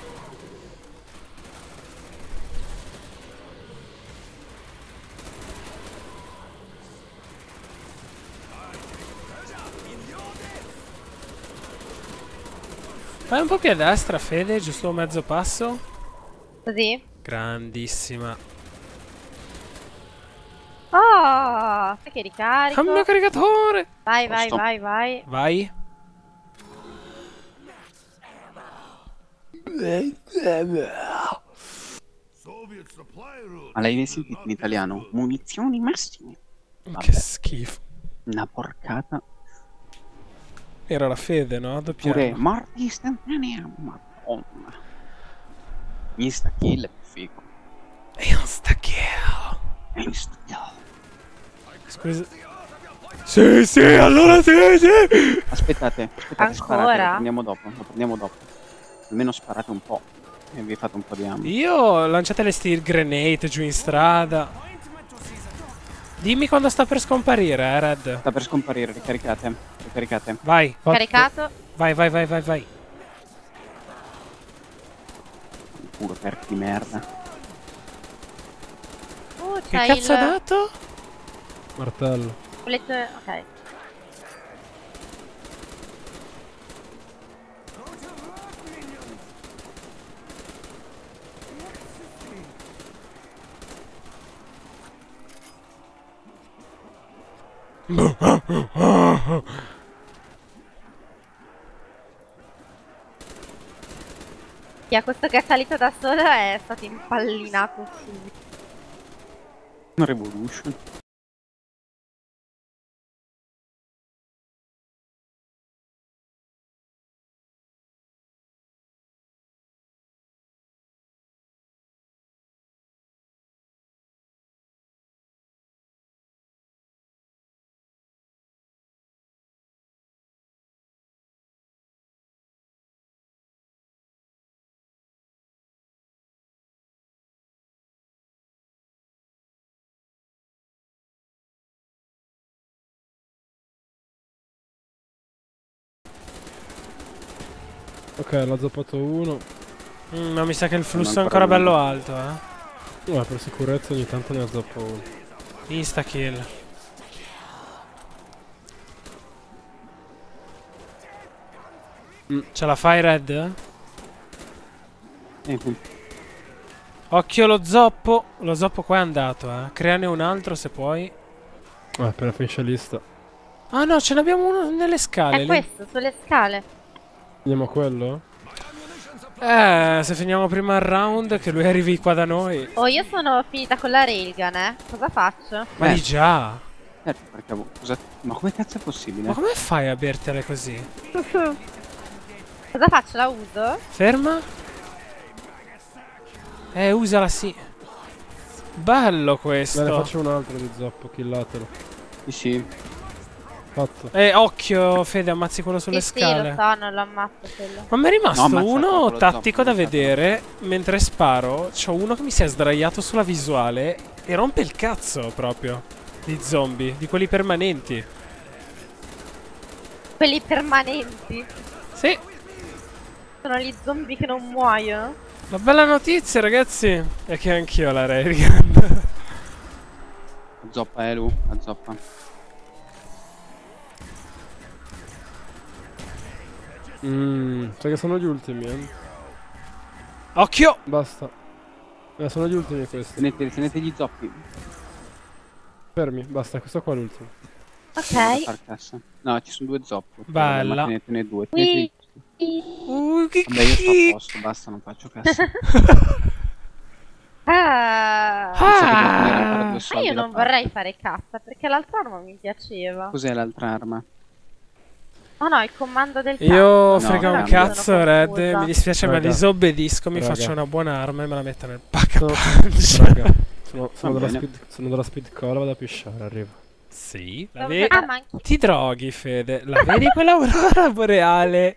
Fai un po' più a destra, Fede, giusto mezzo passo. Così. Grandissima. Oh, sai che ricarico. Cambio caricatore. Vai, vai, Posto. vai, vai. Vai. Ma l'hai sentito in italiano? Munizioni massime. Vabbè. Che schifo. Una porcata. Era la Fede, no? Pure Doppiamo. morte istantanea. Madonna. Insta kill è più figo. Insta kill. Insta kill. Scusa. Sì, sì, allora sì, sì. Aspettate, aspettate, Ancora? sparate, lo prendiamo dopo, lo prendiamo dopo. Almeno sparate un po'. E vi fate un po' di ammo. Io lanciate le steel grenade giù in strada. Dimmi quando sta per scomparire, eh, Red. Sta per scomparire, ricaricate. Ricaricate. Vai. Caricato. vai, vai, vai, vai, vai. Vaffanculo, perchi di merda. Uh, Che cazzo il... ha dato? Martello. Volete... Ok. Chi ha questo che è salito da solo è stato impallinato subito. Una revolution. Ok, l'ha zappato uno. Mm, ma mi sa che il flusso è ancora bello uno. alto, eh. No, per sicurezza ogni tanto ne ha zappo uno. Insta kill. Mm. Ce la fai Red? Eh, Occhio lo zoppo. Lo zoppo qua è andato, eh. Creane un altro se puoi. Ah, appena finisce lista. Ah no, ce n'abbiamo uno nelle scale. È lì. questo, sulle scale. Andiamo a quello? Eh, se finiamo prima il round, che lui arrivi qua da noi. Oh, io sono finita con la railgun, eh. Cosa faccio? Ma Eh. di già. certo, perché Ma come cazzo è possibile? Ma come fai a bertele così? Cosa faccio? La uso? Ferma. Eh, usala sì. Bello questo. faccio un altro di zoppo, killatelo. Sì, sì. Fatto. Eh, occhio, Fede, ammazzi quello sulle sì, sì, scale. lo so, non lo ammazzo quello. Ma mi è rimasto No, uno tattico da vedere mentre sparo. C'ho uno che mi si è sdraiato sulla visuale e rompe il cazzo proprio. Di zombie, di quelli permanenti. Quelli permanenti. Sì, Sono gli zombie che non muoiono. la bella notizia, ragazzi, è che anch'io la railgun. Azzoppa, eh, Lu. Azzoppa. Mmm, sai che sono gli ultimi, eh. Occhio! Basta. Eh, sono gli ultimi questi. Tenete, tenete gli zoppi. Fermi, basta, questo qua è l'ultimo. Ok. Far cassa. No, ci sono due zoppi. Bella. Ma tenetene due. Tenetene... Uh, che Vabbè, io sto a chi- posto, basta, non faccio cassa. Ah. Ah. soldi io non vorrei fare cassa perché l'altra arma mi piaceva. Cos'è l'altra arma? Oh no, il comando del Io No, frega un cazzo, Red. confusa. Mi dispiace, ma Raga. li disobbedisco. Mi Raga. faccio una buona arma e me la metto nel pack No, punch. raga, sono, sono della speed, sono della speed call, vado a pisciare, arrivo. Sì, la vedi? Ah, ma. Ti droghi, Fede. La vedi quell'aurora boreale?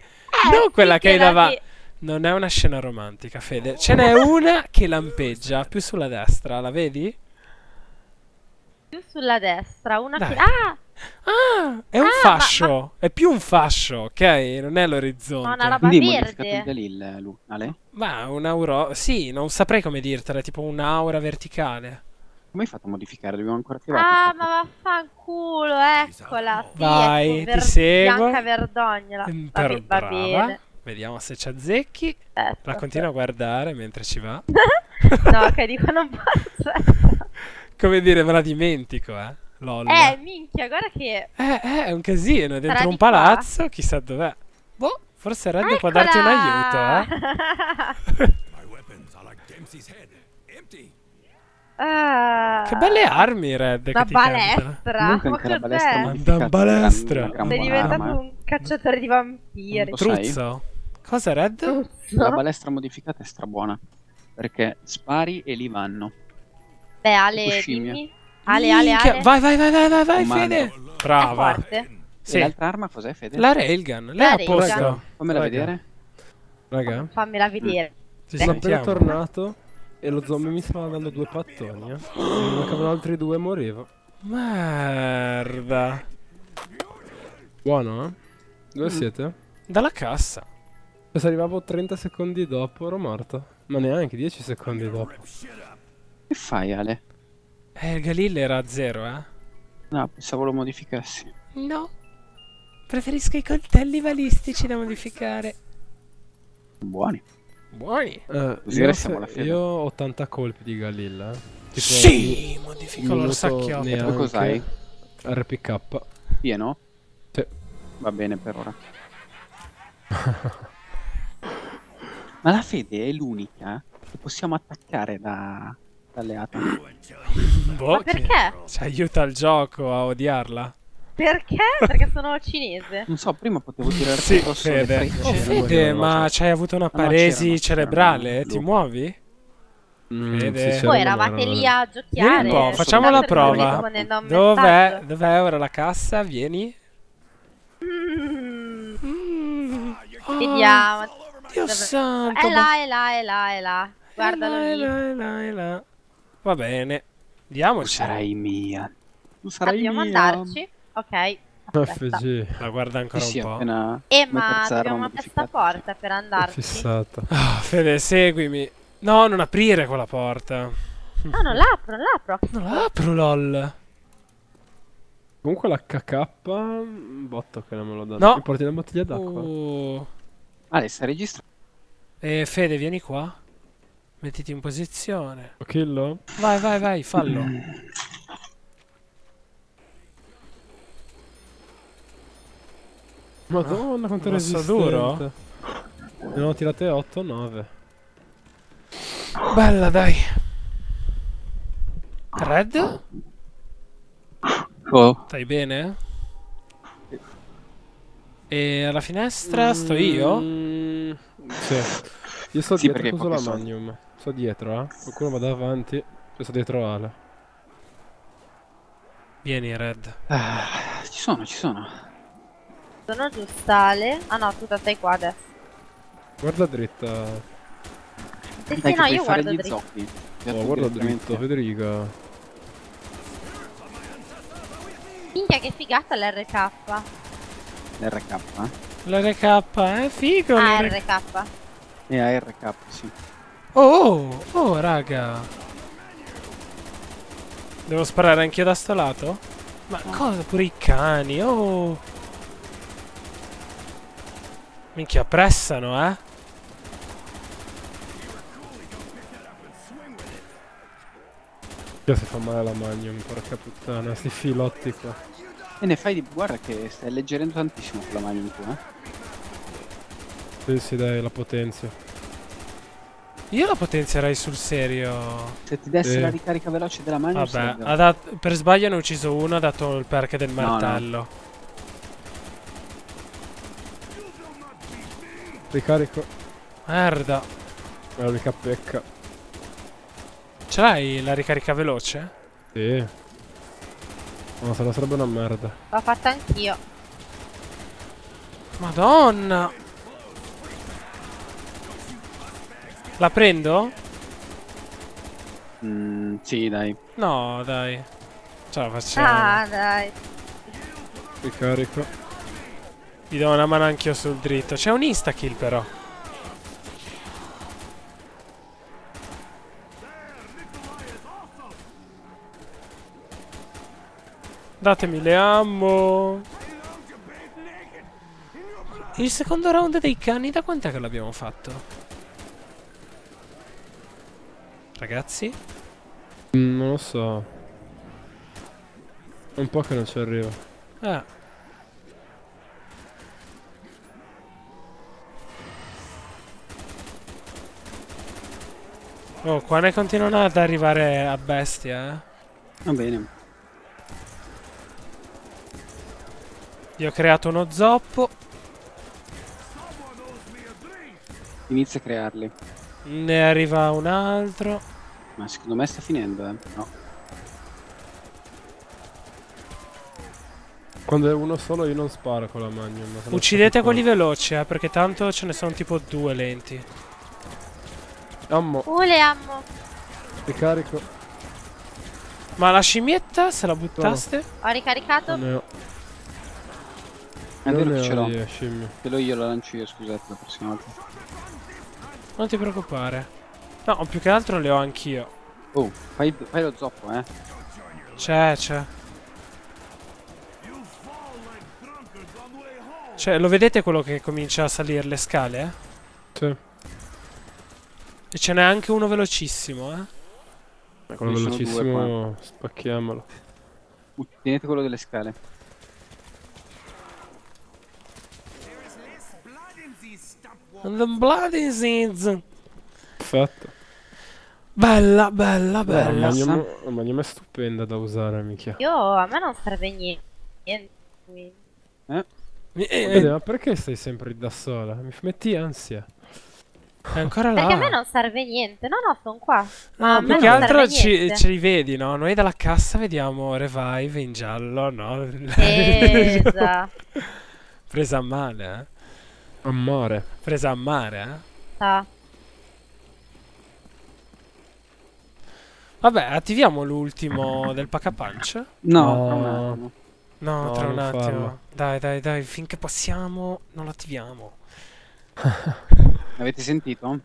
non quella che hai davanti. Non è una scena romantica, Fede. Ce n'è una che lampeggia più sulla destra, la vedi? più sulla destra, una Dai. che... Ah! Ah, è un Ah, ma- fascio. È più un fascio, ok? Non è Ma l'orizzonte. una roba Quindi verde. Galil, Lu. Ale? Ma un'aurora. Sì, non saprei come dirtela. Tipo un'aura verticale. Come hai fatto a modificare? Dobbiamo ancora attivare. Ah, ma vaffanculo, eccola. Sì, Vai, ecco, ti seguo. Bianca verdognola. Mm, Va, per- va brava. bene. Vediamo se ci azzecchi. Aspetta. La continuo a guardare mentre ci va. No, che dico non posso. Come dire, me la dimentico, eh. Lol. eh, minchia, guarda che... Eh, eh, è un casino, è dentro Sarà un di qua? palazzo, chissà dov'è. Boh, forse Red può darti un aiuto, eh. Ah, Che belle armi, Red, Una che ti cantano. balestra. Comunque Ma anche la cos'è? in balestra. Sei diventato arma, eh. un cacciatore di vampiri. Truzzo. Cosa, Red? La balestra modificata è strabuona. Perché spari e li vanno. Beh, Ale, dimmi. Ale, Ale, Ale. Vai, vai, vai, vai, vai, vai, Comando. Fede. Brava. Sì, l'altra arma cos'è, Fede? la railgun. Lei La è a posto. railgun. Fammela Raga. vedere. Raga, Fammela vedere. Ci sono appena tornato e lo zombie mi stava dando due pattoni, eh. Se ne mancavano altri due e morivo. Merda. Buono, eh? Dove Mm. siete? Dalla cassa. Se arrivavo 30 secondi dopo ero morto. Ma neanche 10 secondi dopo. Che fai, Ale? Eh, il Galil era a zero, eh? No, pensavo lo modificassi. No. Preferisco i coltelli balistici da modificare. Buoni. Buoni. Così io, restiamo alla se- fine. io ho 80 colpi di Galilla. eh. Tipo Sì, modifico l'orsacchiotto. Tu cos'hai? RPK. Pieno? Sì. Va bene per ora. Ma la fede è l'unica che possiamo attaccare da alleata. Boh, Ma perché? Ci aiuta il gioco a odiarla. Perché? Perché sono cinese. Non so, prima potevo tirare Sì, addosso le Fede. frecce. Oh, Fede, ma c'erano. c'hai avuto una No, no, paresi c'erano, cerebrale? Ti muovi? Mm, Vede. sì, Voi eravate lì a Vieni giocchiare. un po', facciamo la prova. Dov'è, dov'è ora la cassa? Vieni. Mm, Mm. Vediamo. Dio Dove- santo. È là, è là, è là, è là. Guardalo È lì. là, è là, è là. Va bene. Diamoci. Tu sarai mia. Tu sarai Dobbiamo mia. andarci. Ok. FG. La guarda ancora Sì, un po'. appena... Eh, ma dobbiamo una modificata. passaporta per È andarci. fissata. Ah, Fede, seguimi. No, non aprire quella porta. No, non l'apro, non l'apro. Non la apro, lol. Comunque l'HK. Un botto che non me lo dà. No. Mi porti una bottiglia d'acqua? Uh. Ale, stai registrando? Eh, Fede, vieni qua. Mettiti in posizione. Lo killo? Vai, vai, vai, fallo. Madonna, quanto è Mosso resistente. duro? Ne ho tirate 8 9. Bella, dai. Red? Oh, Stai bene? E alla finestra sto io? Mm, sì. Io sto Sì, dietro con la. Magnum. Sto dietro, eh. Qualcuno va davanti. Io sto dietro Ale. Vieni, Red. ah, ci sono, ci sono. Sono giusta, Ale. Ah no, tu sei qua adesso. Guarda dritta. Sì, sì, no, io fare guardo zoppi. Già Oh, guarda dritto, Federica. Minchia, che figata l'RK. RK, eh? L'RK, eh? Figo. Ah, l'RK. RK. E a RK, sì. Oh, oh, oh, raga. Devo sparare anch'io da sto lato? Ma cosa? Pure i cani, oh. Minchia, pressano, eh? Che si fa male la Magnum, porca puttana. Sti filotti qua. E ne fai di... Guarda che stai alleggerendo tantissimo con la Magnum tu, eh? Sì, sì, dai, la potenzia. Io la potenzierei sul serio. Se ti desse Sì. la ricarica veloce della Magnum Vabbè, dat- per sbaglio ne ho ucciso uno, ha dato il perk del No, no. martello. Ricarico. Merda. È l'unica pecca. Ce l'hai la ricarica veloce? Sì. No, se no sarebbe una merda. L'ho fatta anch'io. Madonna. La prendo? Mm, sì, dai. No, dai. Ce la facciamo. Ah, dai. Ricarico. Gli do una mano anch'io sul dritto. C'è un insta-kill però. Datemi le ammo. Il secondo round dei cani da quant'è che l'abbiamo fatto? Ragazzi? Mm, non lo so. È un po' che non ci arrivo. Ah. Oh, qua ne continuano ad arrivare a bestia, eh. Va bene. Io ho creato uno zoppo. Inizia a crearli. Ne arriva un altro. Ma secondo me sta finendo, eh. No. Quando è uno solo io non sparo con la Magnum. Uccidete quelli veloci, eh, perché tanto ce ne sono tipo due lenti. Ammo, Uh, le ammo. ricarico. Ma la scimmietta, se la buttaste? Ho ricaricato. Non ne ho. È Non vero che ce ho l'ho. Ce l'ho io, la lancio io, scusate, la prossima volta. Non ti preoccupare. No, più che altro le ho anch'io. Oh, fai, fai lo zoppo, eh. C'è, c'è. Cioè, lo vedete quello che comincia a salire le scale? eh? Sì. E ce n'è anche uno velocissimo, eh? Quello sono due velocissimo, spacchiamolo. Tenete quello delle scale. The bloody seeds. Perfetto. Bella, bella, La bella. magnum, la magnum è stupenda da usare, minchia. Io a me non serve niente. Mi- eh, Vede, ma perché stai sempre da sola? Mi metti ansia. È ancora là. Perché a me non serve niente. No, no, sono qua. Ma No, più che altro ci, ci rivedi, no? Noi dalla cassa vediamo Revive in giallo, no? Eh, già. Presa a male, eh? Amore. Presa a mare, eh? Sta. Vabbè, attiviamo l'ultimo del Pack a Punch. No, No. tra un attimo. No, No, tra un attimo. farlo. Dai, dai, dai, finché possiamo non lo attiviamo. Avete sentito?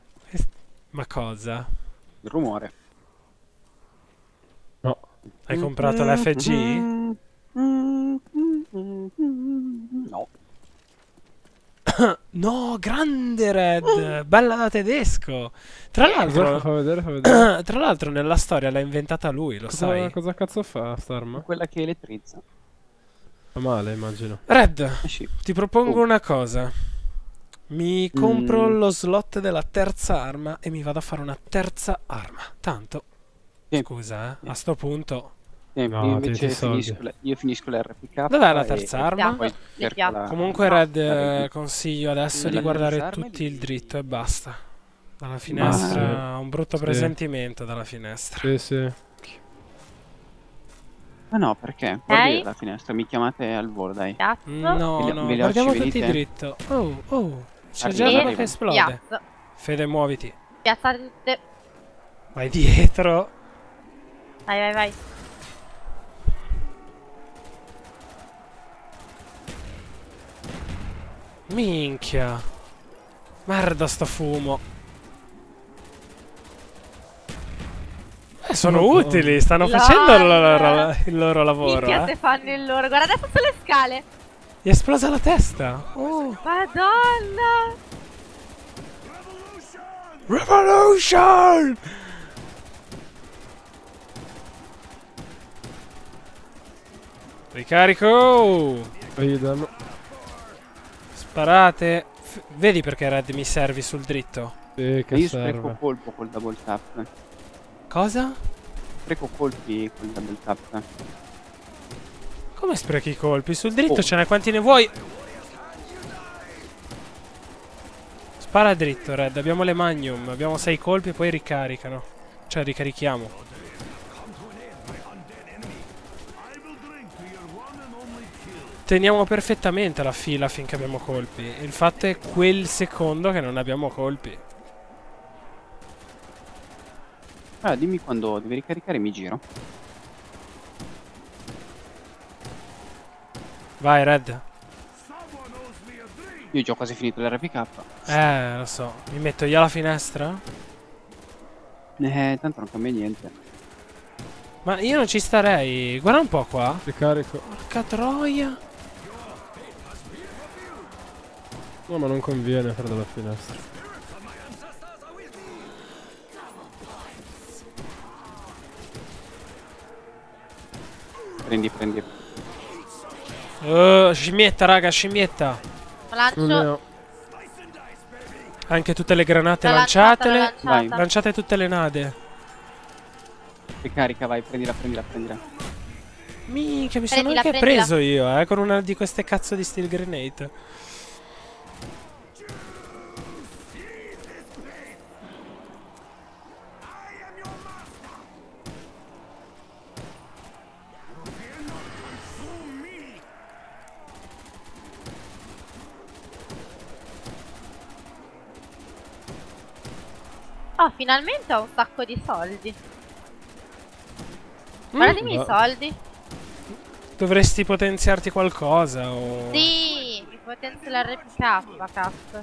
Ma cosa? Il rumore. No. Hai comprato l'FG? No. Grande Red! Bella da tedesco! Tra l'altro, fa vedere, fa vedere. tra l'altro nella storia l'ha inventata lui, lo Cosa, sai? cosa cazzo fa sta arma? Quella che elettrizza. Fa male, immagino. Red, Eh sì. ti propongo Oh. una cosa. Mi compro Mm. lo slot della terza arma e mi vado a fare una terza arma. Tanto, Sì. scusa, eh, a sto punto. Eh, No, io invece finisco, la- io finisco l'RPK. Dov'è la e- terza e arma? Le cerco piazze. la- Comunque, Red, la- eh, consiglio adesso di guardare tutti il dritto e basta. Dalla finestra, un brutto Sì. presentimento dalla finestra. Sì, sì. Ma no, perché? Guardi la finestra, mi chiamate al volo, dai. Piazza. No, Vedi- no, guardiamo tutti venite? dritto. Oh, oh, c'è già roba arrivo. che esplode. Piazza. Fede, muoviti. Piazza tutte. Vai dietro. Vai, vai, vai. Minchia. Merda sto fumo. Eh, sono utili, stanno facendo il loro, il loro lavoro. Minchia Eh. se fanno il loro. Guarda adesso sulle scale. Gli è esplosa la testa. Oh. Madonna. Revolution! Ricarico! Idem. Sparate. F- vedi perché Red mi servi sul dritto? Sì, che io spreco serve. colpo col double tap. Cosa? Spreco colpi col double tap. Come sprechi i colpi? Sul dritto Oh. ce n'è quanti ne vuoi? Spara dritto, Red. Abbiamo le magnum. Abbiamo sei colpi e poi ricaricano. Cioè, ricarichiamo. Teniamo perfettamente la fila finché abbiamo colpi. Il fatto è quel secondo che non abbiamo colpi. Ah, dimmi quando devi ricaricare mi giro. Vai, Red. Io ho già quasi finito l'RPK. Eh, lo so. Mi metto io alla finestra? Eh, tanto non cambia niente. Ma io non ci starei. Guarda un po' qua. Ricarico. Porca troia. No, ma non conviene fare dalla finestra. Prendi, prendi. Oh, scimmietta, raga, scimmietta. Lancio. Anche tutte le granate lanciata, l'ho lanciatele. Vai. lanciata. Lanciate tutte le nade. Ricarica, vai, prendila, prendila, prendila. Minchia, mi sono Prendila, anche prendila. preso io, eh, con una di queste cazzo di steel grenade. Oh, finalmente ho un sacco di soldi. Guardami i Ma- soldi. Dovresti potenziarti qualcosa o... Sì, mi potenzio l'RPK, cazzo.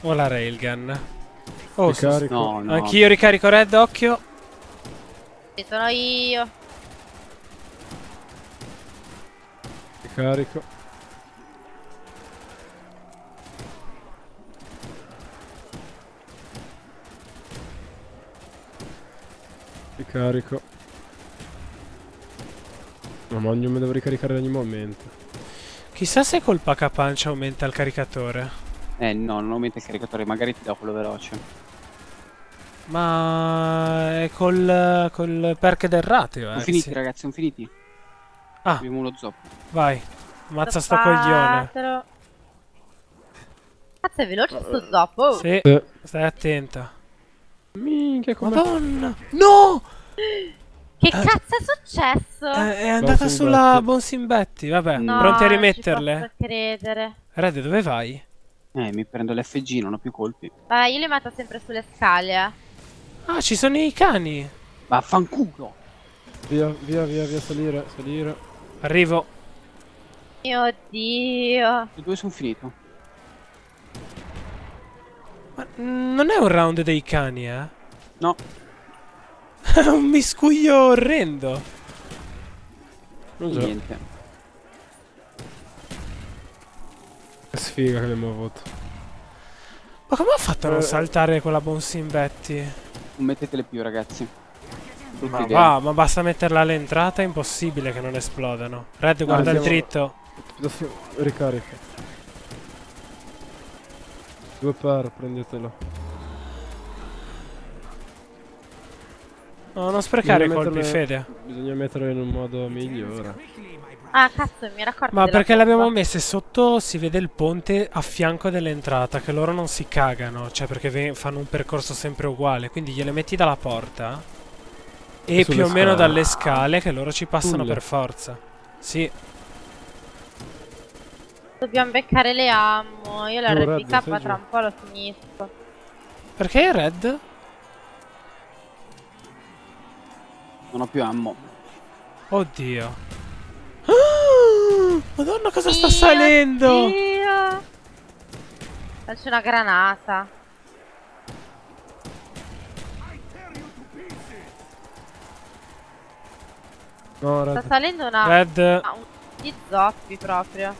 O la railgun. Oh, Ricarico. No, no. anch'io ricarico red, occhio. Ci sono io. Ricarico. Ricarico. No, ma ognuno mi devo ricaricare ogni momento. Chissà se col pack punch aumenta il caricatore. Eh no, non aumenta il caricatore, magari ti dà quello veloce. Ma è col, col perk del ratio, Sono eh. finiti sì. ragazzi, sono finiti. Ah. Abbiamo uno zoppo. Vai. Mazza sto coglione. Cazzo è veloce sto zoppo. Sì, Eh, stai attenta. Minchia come... Madonna! No! Che cazzo è successo? Eh, è andata Bonsin sulla Betty, vabbè. No, Pronti a non ci rimetterle? posso credere. Red, dove vai? Eh, mi prendo l'FG, non ho più colpi. Vabbè, io li metto sempre sulle scale. eh. Ah, ci sono i cani. Vaffanculo! Via, via, via, via, salire, salire. Arrivo. Mio dio. I due sono finito. Ma non è un round dei cani, eh? No, È un miscuglio orrendo. Non so, niente. che sfiga che abbiamo avuto. Ma come ha fatto a non Eh. saltare con la Bonsin Betty? Non mettetele più, ragazzi. Brutta Ma va, ma basta metterla all'entrata, è impossibile che non esplodano. Red, guarda il andiamo- dritto. Adesso ricarico. Due per, prendetelo. No, non sprecare i colpi, metterle- Fede. Bisogna metterlo in un modo migliore. Ah, cazzo, mi ero accorto Ma perché l'abbiamo messe sotto, si vede il ponte a fianco dell'entrata, che loro non si cagano, cioè perché fanno un percorso sempre uguale, quindi gliele metti dalla porta e E più o meno scale. dalle scale che loro ci passano Tulle. per forza. Sì, Dobbiamo beccare le ammo. Io la Red, RPK tra un po' lo finisco. perché è red? Non ho più ammo. Oddio. Ah, Madonna cosa sta Mio salendo? Dio. Faccio una granata. No, Sta salendo una... Red, ah, un di zoppi proprio.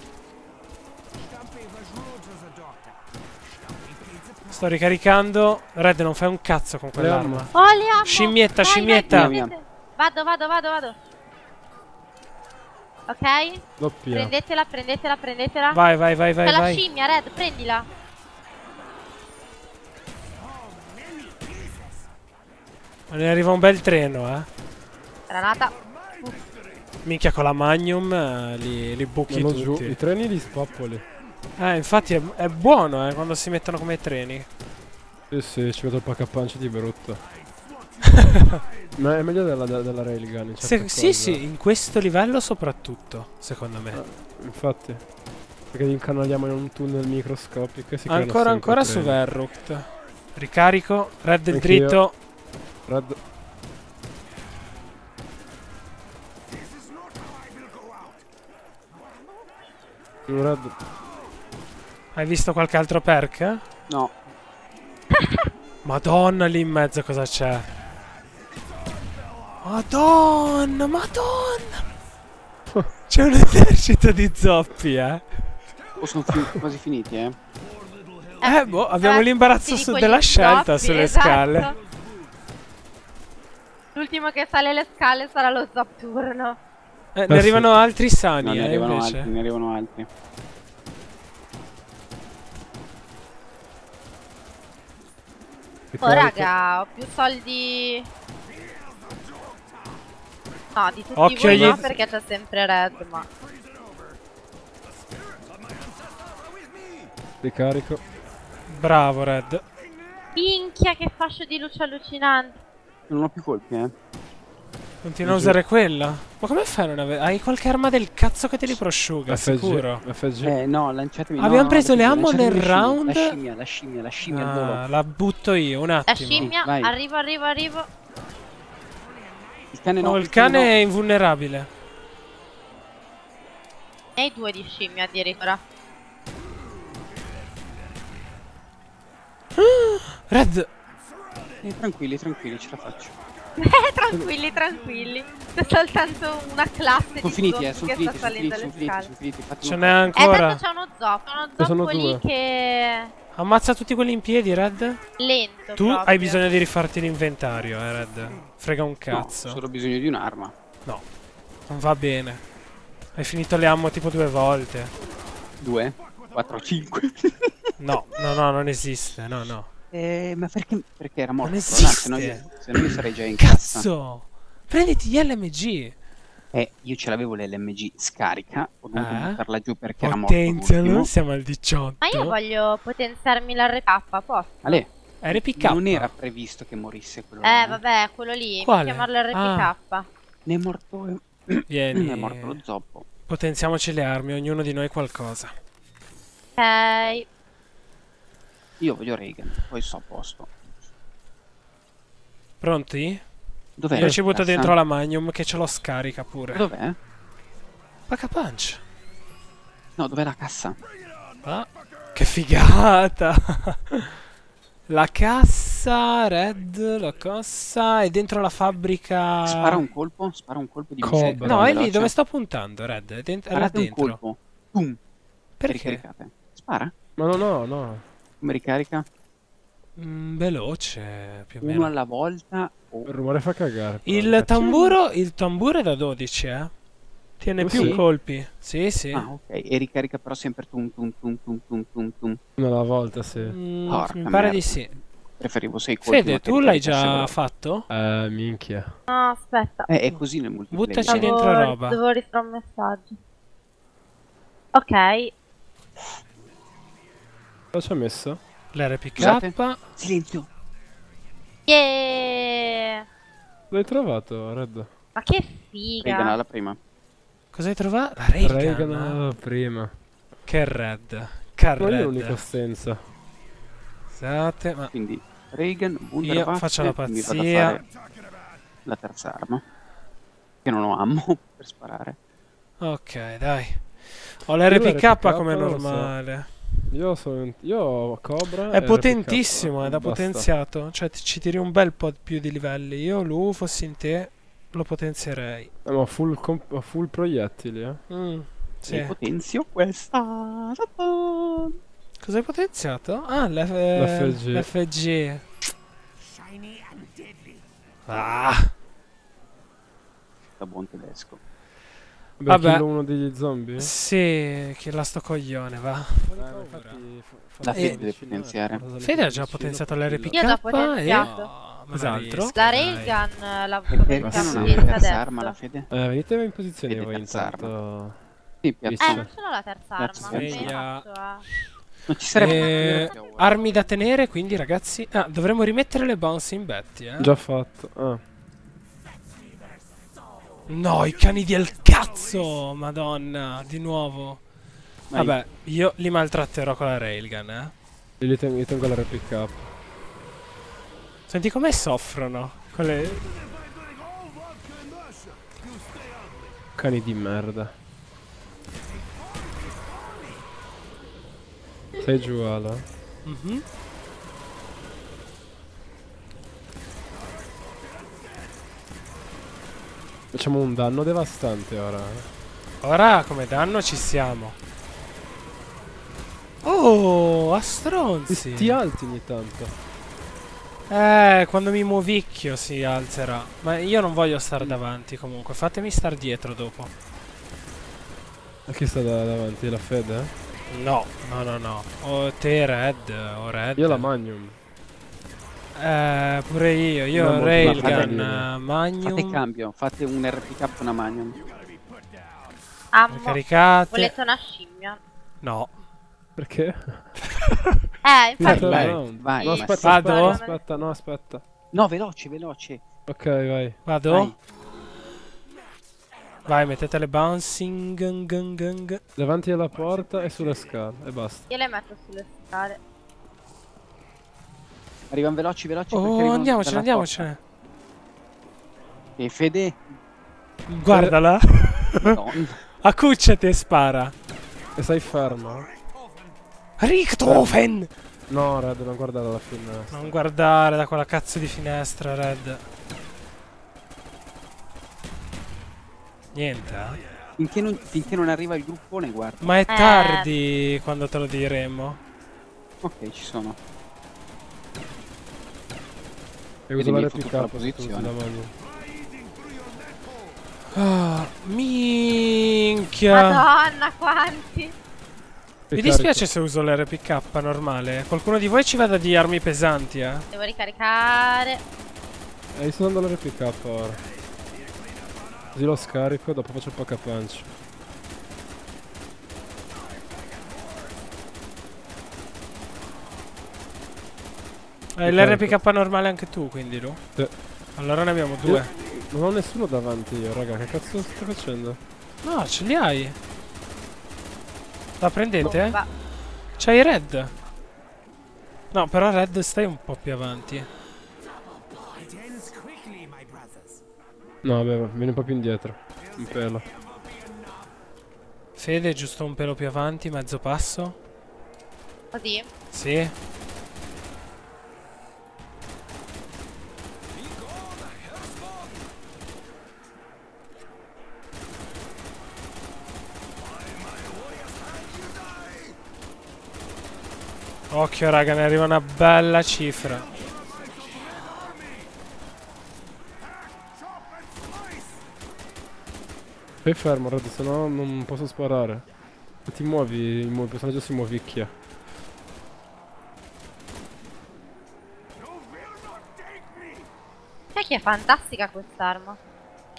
Sto ricaricando. Red non fai un cazzo con quell'arma. Oh! Scimmietta, Vai, scimmietta. vai. Vado, vado, vado, vado. Ok? Doppia. Prendetela, prendetela, prendetela. Vai, vai, vai, vai, C'è la scimmia, Red, prendila. Ma ne arriva un bel treno, eh. Granata. Minchia con la Magnum eh, li, li buchi Vanno giù. tutti. I treni li spappoli. Eh, infatti è, è buono, eh, quando si mettono come treni. Sì, sì, ci vedo il pack a punch di brutto. Ma è meglio della, della, della railgun. in Se- sì, sì, in questo livello soprattutto, secondo me. Infatti. Perché li incanaliamo in un tunnel microscopico e ancora, ancora su treni. Verruct. Ricarico, red Anch'io. dritto. Red. Red. Hai visto qualche altro perk? No, Madonna, lì in mezzo cosa c'è? Madonna, madonna! C'è un esercito di zoppi, eh. o sono fi- quasi finiti, eh. Eh, boh, abbiamo Eh, l'imbarazzo della scelta zoppi, sulle esatto. scale. L'ultimo che sale le scale sarà lo notturno. Eh, Eh, ne arrivano altri sani, No, ne eh, arrivano invece. altri, ne arrivano altri. Oh raga, ho più soldi. No, di tutti Occhio voi no, agli- perché c'è sempre Red, ma. Ricarico. Bravo, Red. Minchia, che fascio di luce allucinante. Non ho più colpi, eh. Continua a usare quella. Ma come fai a non avere... Hai qualche arma del cazzo che te li prosciuga, FG. sicuro? FG. Eh, no, lanciatemi. no, Abbiamo no, preso le lanciatemi, ammo nel round? La scimmia, la scimmia, la scimmia. Ah, la butto io, un La attimo. scimmia, vai. arrivo, arrivo, arrivo. Il cane no, Oh, il cane è invulnerabile. Ne hai due di scimmia addirittura. Red! Eh, tranquilli, tranquilli, ce la faccio. Eh, tranquilli, tranquilli. C'è soltanto una classe Sono di finiti, eh, sono che finiti, sta sono salendo finiti, sono le finiti, scale. sono finiti. Fate Ce n'è. Eh, ancora. tanto c'è uno zoppo, uno zoppo lì due. che... Ammazza tutti quelli in piedi, Red. Lento Tu proprio. hai bisogno di rifarti l'inventario, eh, Red. Frega un No, cazzo. ho solo bisogno di un'arma. No, non va bene. Hai finito le ammo tipo due volte. Due, quattro, cinque. No, no, no, non esiste. No, no. Eh, ma perché? Perché era morto. Non esiste. no io, se no io sarei già in cassa. Cazzo! Prenditi gli LMG. Eh, io ce l'avevo l'LMG scarica, ho dovuto Eh? buttarla giù perché era morto Potenzialo, l'ultimo. siamo al 18. Ma io voglio potenziarmi l'RK, posso? Ale, RPK. non era previsto che morisse quello là, Eh, vabbè, quello lì, Quale? chiamarlo RPK. Ne è morto, Vieni. ne è morto lo zoppo. Potenziamoci le armi, ognuno di noi qualcosa. Ok. Io voglio Reagan, poi sto a posto. Pronti? Dov'è? Io ci butto Cassa? dentro la Magnum che ce l'ho scarica pure. Dov'è? Paca punch. No, dov'è la cassa? Ah, che figata! la cassa, red, la cassa è dentro la fabbrica. Spara un colpo, spara un colpo di Cobra. bicicletta. No, è lì dove sto puntando, red. È, dent- è là Sparate un dentro. colpo. Boom. Perché? Spara. Ma no, no, no. Come ricarica? Mm, veloce, più o Uno meno. alla volta o Il rumore fa cagare. Il tamburo, il tamburo è da 12, eh. Tiene Oh, più sì? colpi. Sì, sì. Ah, ok. E ricarica però sempre tum tum tum tum tum tum tum. Una alla volta, sì. Mm, Porca mi pare merda. di sì. Preferivo sei colpi. Fede, tu l'hai già fatto? Eh, minchia. No, aspetta. Eh, è così nel multiplayer. Buttaci dentro roba. Devo rifare un messaggio. Ok. Cosa ci ha messo? L'RPK. Scusate. Silenzio. Yeah! L'hai trovato, Red? Ma che Reagan figa. alla prima. Cosa hai trovato? La Reagan. Reagan aveva prima. Che red. Che Ma io l'unico red. senza. Scusate, ma... Quindi Reagan, Io Wunderwaffe, faccio la pazzia. La terza arma. Che non ho ammo per sparare. Ok, dai. Ho l'RPK come non normale. Io sono. Io ho Cobra. È potentissimo, è da Basta. potenziato. Cioè, ti- ci tiri un bel po' più di livelli. Io, Lu, fossi in te, lo potenzierei. Eh, ma full, comp- full proiettili, eh. Mm, Sì. potenzio questa. Ta-ta. Cosa hai potenziato? Ah, l'F- L'FG. l'FG. Shiny and deadly. Ah, Da buon tedesco. Beh, Vabbè. killo uno degli zombie? sì, che la sto coglione, va. La Eh, Fede deve potenziare. Fede ha già potenziato l'RPK Io ho già e... potenziato. Oh, Cos'altro? La eh, la E la terza arma la adesso. Fede? Eh, venite in posizione Vedi, voi intanto. Sì. Eh, non ce l'ho la terza arma. sveglia. a- Non ci sarebbe Eh, armi da tenere, quindi ragazzi... Ah, dovremmo rimettere le bouncing Betty, eh? Già fatto. Ah. No, i cani del cazzo! Madonna, di nuovo. Vabbè, io li maltratterò con la railgun, eh. Io li tengo, io tengo l'RPK. Senti come soffrono. Con le... Cani di merda. Sei giù, Ala? Mhm. Facciamo un danno devastante ora. eh. Ora come danno ci siamo. Oh, a stronzi. ti alzi ogni tanto. Eh, quando mi muovicchio si alzerà. Ma io non voglio stare davanti comunque. Fatemi star dietro dopo. A chi sta da- davanti? La Fede? No, no, no, no. O te Red, o Red. Io la Magnum. Eh, pure io. Io Non molto Railgun, eh, Fate Magnum. cambio, fate un RPK e una Magnum. Ammo. Caricate. Volete una scimmia? No. Perché? Eh, infatti. Vai, vai, No, aspetta, sì. Vado? aspetta, aspetta, no, aspetta. No, veloce, veloce. Ok, vai. Vado? Vai. Vai, mettete le bouncing. gung, gung, gung. Davanti alla porta e sulle scale. E basta. Io le metto sulle scale. Arrivano veloci, veloci. Oh, andiamocene, dalla andiamocene. E Fede, Guardala. Accucciati e spara. E stai fermo. Richthofen! No, Red, non guardare alla finestra. Non guardare da quella cazzo di finestra, Red. Niente, eh? Finché non, finché non arriva il gruppone, guarda. Ma è tardi quando te lo diremo. Ok, ci sono. E uso la tutta la posizione. Ah, minchia. Madonna, quanti! Mi dispiace se uso l'RPK normale. Qualcuno di voi ci vada di armi pesanti, eh? Devo ricaricare. E sto dando replica ora. Così lo scarico, dopo faccio il pack punch. Hai Certo. l'RPK normale anche tu, quindi, Lu? Sì. Allora ne abbiamo due. Io- Non ho nessuno davanti io, raga. Che cazzo stai facendo? No, ce li hai. La prendete? eh? Va. C'hai Red. No, però Red stai un po' più avanti. No, vabbè, vieni un po' più indietro. Un pelo. Fede, giusto un pelo più avanti, mezzo passo. Così. Sì. Occhio raga, ne arriva una bella cifra. Stai fermo, Red, se no non posso sparare. Se ti muovi, il personaggio si muovicchia. Sai che è fantastica quest'arma?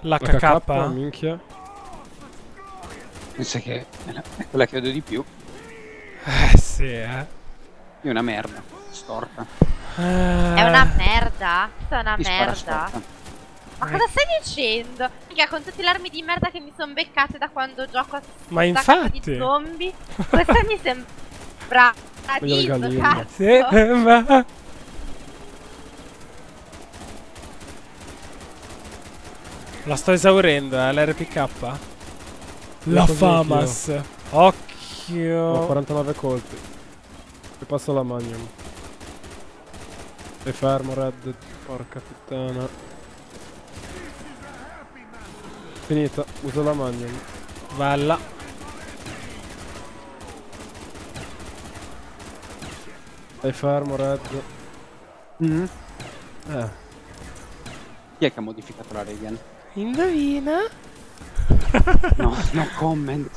L'HK? minchia. Pensa che è, la- è quella che vedo di più. Eh sì, eh. È una merda. Storta. È una merda. Questa è una Mi merda. Ma cosa stai dicendo? Mica con tutte le armi di merda che mi sono beccate da quando gioco a Ma infatti. di zombie. Questa mi sembra paradiso, cazzo. Sì, eh, ma... La sto esaurendo, eh, l'RPK. La così Famas. Occhio. Ho 49 colpi. Passo la magnum. Stai fermo, Red. Porca puttana. Finita, uso la magnum. Bella. Stai fermo, Red. Mm. Eh, Chi è che ha modificato la Reagan? Indovina. No, no comment.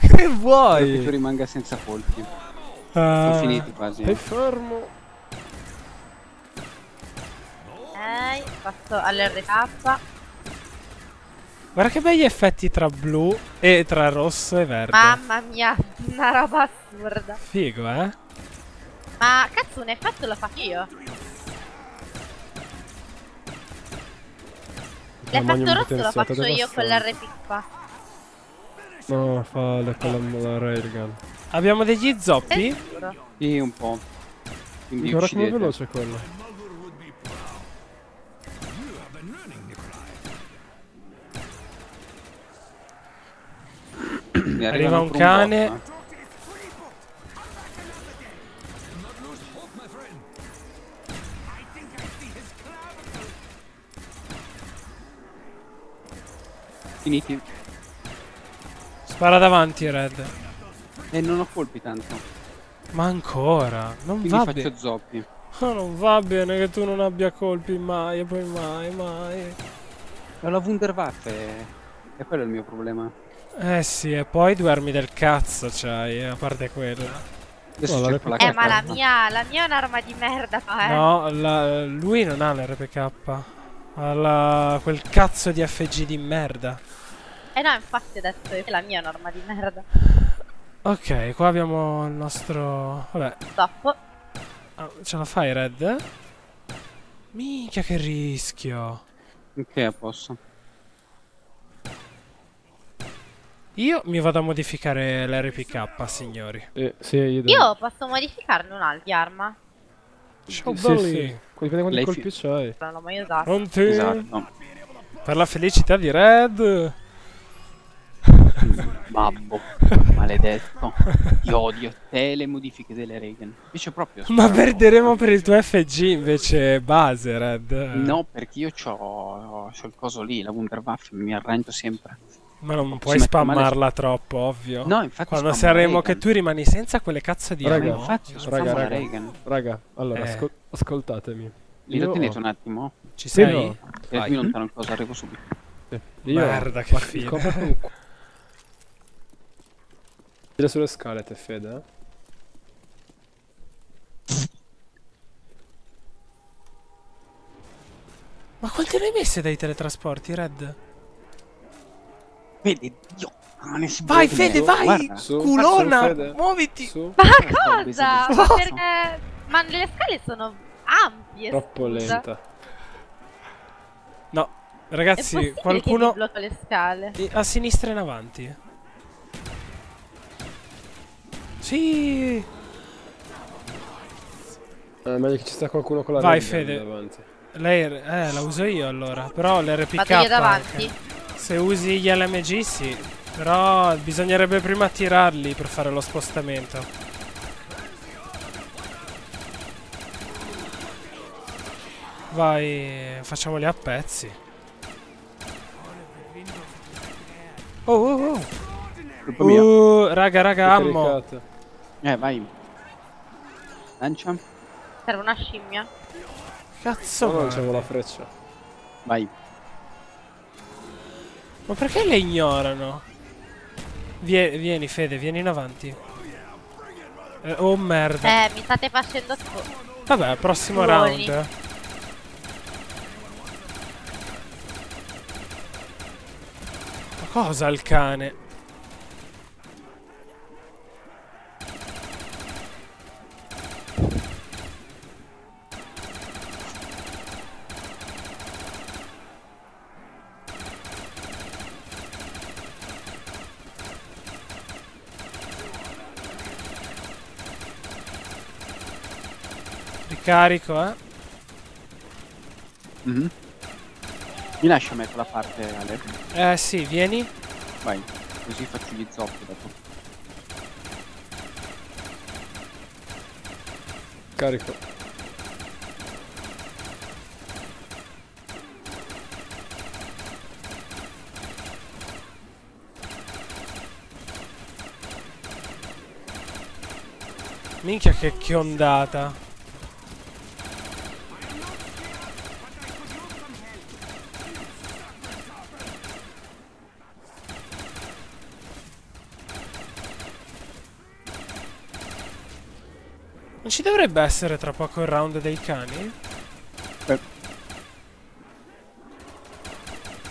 Che Spero che tu vuoi? rimanga senza colpi. Ah, Sono finiti quasi. stai fermo. Ok, passo all'RK. Guarda che begli effetti tra blu e tra rosso e verde. Mamma mia, una roba assurda. Figo, eh? Ma cazzo, un effetto lo faccio io. Magnum L'effetto rosso lo faccio io con l'RP qua. No, fa con la, la railgun. Abbiamo degli zoppi? Sì, un po'. Quindi Guarda come è uccidete. veloce quello. Ne Arriva un cane. botto, eh. Finiti. Spara davanti, Red. E non ho colpi tanto. Ma ancora? Non Quindi va faccio bene. zoppi. Oh, non va bene che tu non abbia colpi mai e poi mai, mai. È la Wunderwaffe. E quello è il mio problema. Eh sì, e poi due armi del cazzo c'hai, eh, a parte quella. Adesso No, la la Eh, ma la mia, la mia è un'arma di merda, eh. No, la- lui non ha l'RPK. Ha la- quel cazzo di FG di merda. Eh no, infatti ho detto che la mia è un'arma di merda. Ok, qua abbiamo il nostro... Vabbè, Stop. ah, ce la fai Red? Minchia che rischio. Ok, a posto. Io mi vado a modificare l'RPK, signori. Eh, sì, io Io posso modificarne un'altra arma. Ciao Sì, belli. sì. Dipende quanti colpi c'hai. Non l'ho mai usato. Pronti? Esatto. Per la felicità di Red. babbo. Maledetto. Ti odio. Te le modifiche delle Reagan. Dice proprio. Ma perderemo per il tuo FG invece base, Red. No, perché io c'ho, c'ho il coso lì, la Wunderwaffe, mi arrendo sempre. Ma non puoi mette male spammarla troppo, ovvio. No, infatti Quando saremo che tu rimani senza quelle cazzo di Raga, ammo. infatti, io raga, raga. Reagan. Raga, allora, Eh. ascol- ascoltatemi. Io- tenete un attimo? Ci Sì, sei? no. Tienimi lontano il coso, arrivo subito. Sì. Io Merda, che ma- fine. compro un cu- Tira sulle scale te Fede eh? Ma quante ne hai messe dai teletrasporti, Red? Vedi, è Vai, Fede, vai! Guarda. Su. Culona! Su, Fede. Muoviti! Su Ma Cosa? Ma perché... Ma le scale sono ampie, Troppo scusa. lenta No, ragazzi, qualcuno a sinistra e in avanti. Sì! eh, Meglio che ci sta qualcuno con la Vai, Fede. davanti Lei, eh, la uso io allora. Però l'RPK. Vado io davanti. anche. Se usi gli LMG, sì. Però bisognerebbe prima tirarli per fare lo spostamento. Vai, facciamoli a pezzi. Oh, oh, oh. Colpa mia. Uh, raga, raga, ammo. Eh, vai. Lancia. Serve una scimmia. Cazzo, No, no, va. c'avevo la freccia Vai. Ma perché le ignorano? Vie- vieni, Fede, vieni in avanti. Eh, oh merda. Eh, mi state facendo... spo- Vabbè, prossimo buoni. round. Ma cosa il cane? Ricarico, eh. Mhm. Mi lascia a me quella parte, Ale. Eh sì, vieni. Vai. Così faccio gli zoppi dopo. Carico Minchia che chiondata. Non ci dovrebbe essere tra poco il round dei cani?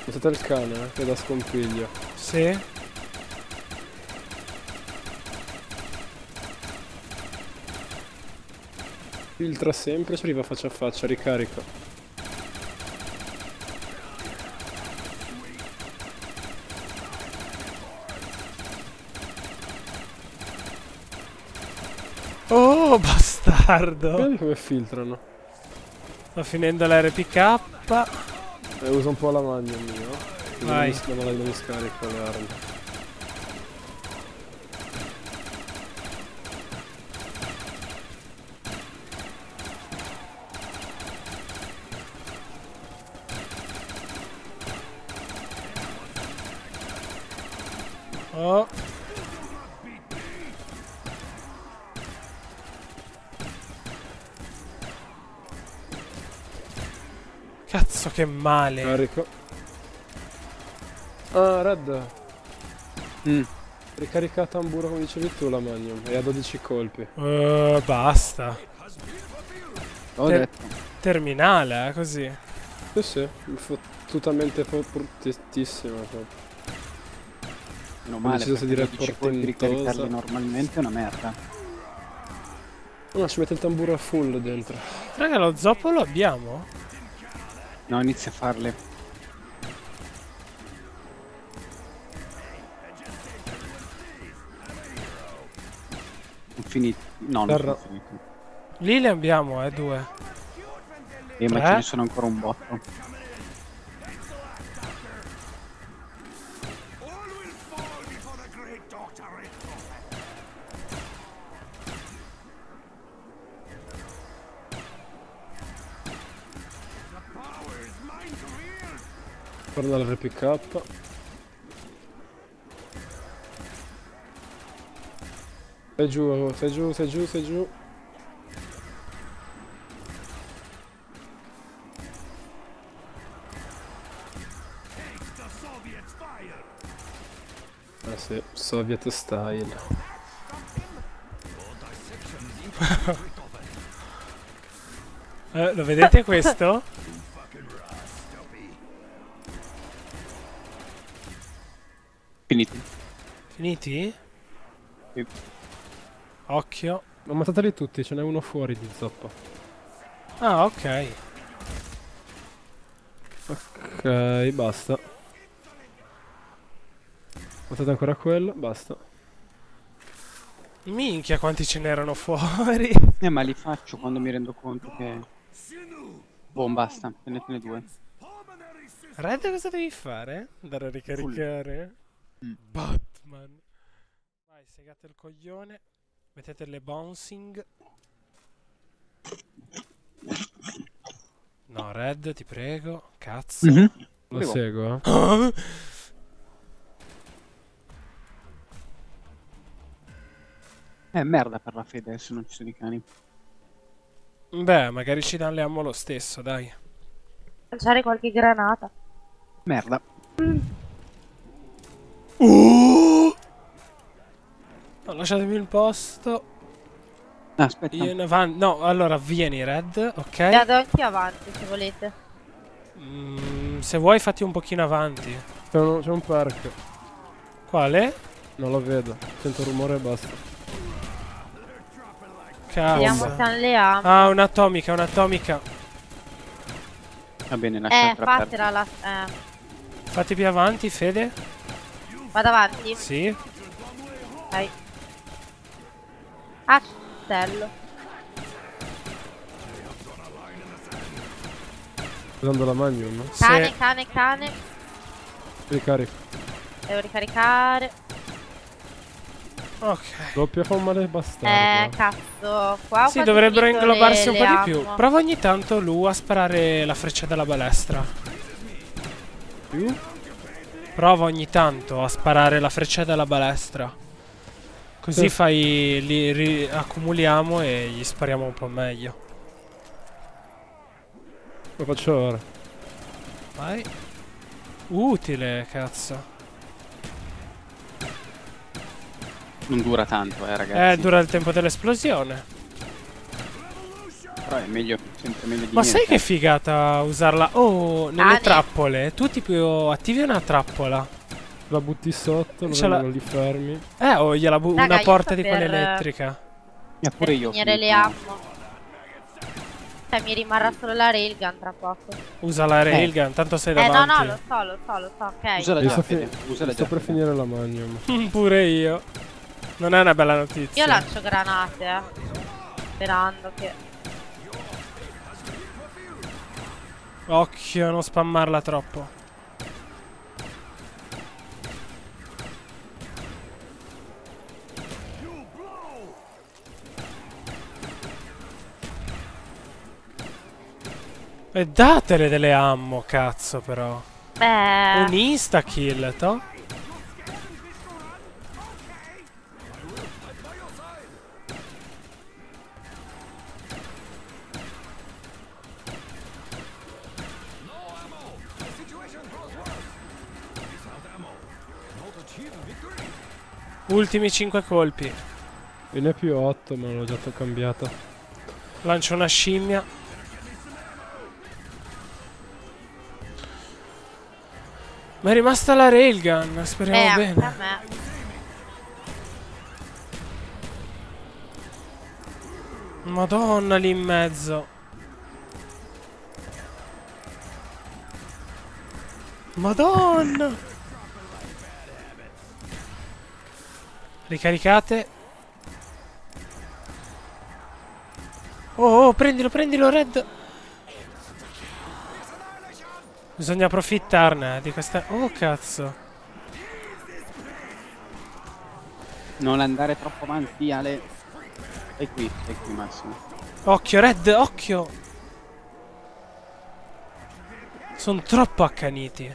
Mettete il cane eh, che dà scompiglio Sì. Filtra sempre, ci arriva faccia a faccia, ricarico Oh, bastardo. Vedi come filtrano Sta finendo l'RPK. Eh, usa un po' la magna mio Vai. Non mi scarico le armi Oh. Cazzo che male. Carico Ah, Red Mm. Ricarica a tamburo come dicevi tu la Magnum E a 12 colpi Eh, basta. L'ho Ter- detto. Terminale, eh, così. Sì sì Fottutamente fortissima proprio. Meno Ho male. deciso perché di 12 colpi portentosa. ricaricarli normalmente è una merda. No, ci mette il tamburo a full dentro Raga, lo zoppo lo abbiamo? No, inizia a farle. Infiniti. No, non Terra. sono finiti. Lì le abbiamo, eh, due. Eh, ma ce ne sono ancora un botto. Torna l'RPK. Sei giù, sei giù, sei giù, sei giù. Ah sì, Soviet style. Eh, lo vedete questo? Finiti. Finiti? Sì. Occhio. Ma ammazzateli tutti, ce n'è uno fuori di zoppa. Ah, ok. Ok, basta. Ammazzate ancora quello, basta. Minchia quanti ce n'erano fuori. Eh, ma li faccio quando mi rendo conto che... Boh, basta, tenetene due. Red cosa devi fare? Andare a ricaricare? Mm. Batman. Vai, segate il coglione. Mettete le bouncing. No, Red, ti prego. Cazzo. Mhm. Lo Prego. seguo, eh. Ah! Merda per la fede se non ci sono i cani. Beh, magari ci danno le ammo lo stesso, dai. Lanciare qualche granata. Merda. Uh! No, lasciatemi il posto. Ah, aspetta. Io in avanti. No, allora vieni, Red, ok? Vado anche avanti se volete. Mm, se vuoi, fatti un pochino avanti. C'è un, un perk. Quale? Non lo vedo. Sento rumore e basta. Vediamo se Cazzo. hanno le armi. Ah, un'atomica, un'atomica. Va bene, eh, lasciatela perdere. fatela la... Eh. Fatti più avanti, Fede. Vado avanti? Sì. Ok. Ah, castello. Usando la magnum. Cane, Se- cane, cane. Ricarico. Devo ricaricare. Ok. Doppia fa un male Eh, bastardo. cazzo. Qua Sì, dovrebbero inglobarsi le- un le po' di più. Prova ogni tanto Lu a sparare la freccia della balestra. Più? Prova ogni tanto a sparare la freccia della balestra. Così Sì. fai. li accumuliamo e gli spariamo un po' meglio. Lo faccio ora. Vai. Utile, cazzo. Non dura tanto, eh, ragazzi. Eh, dura il tempo dell'esplosione. Però è meglio, sempre meglio di Ma niente. sai che figata usarla? Oh, nelle Cane. trappole. Tu tipo attivi una trappola. La butti sotto, lo la- lì fermi. Eh, o gliela bu- Raga, una porta sto di quella per- elettrica. Eh, Per pure io. finire le ammo. Cioè, mi rimarrà solo la railgun tra poco. Usa la railgun, tanto sei Eh, no, davanti. no, lo so, lo so, lo so, ok. Usala Io già, sto, fi- Usala sto già. per finire la magnum. Pure io. Non è una bella notizia. Io lancio granate, eh. Sperando che... Occhio, non spammarla troppo. E datele delle ammo, cazzo, però. Beh... Un insta kill, to? Ultimi 5 colpi. E ne più 8, ma l'ho già to- cambiata. Lancio una scimmia. Ma è rimasta la railgun, Eh, speriamo anche bene. a me. Madonna lì in mezzo. Madonna. Ricaricate. Oh, oh, prendilo, prendilo, Red. Bisogna approfittarne di questa... Oh, cazzo. Non andare troppo avanti, Ale. Stai qui, stai qui, Massimo. Occhio, Red, occhio. Sono troppo accaniti.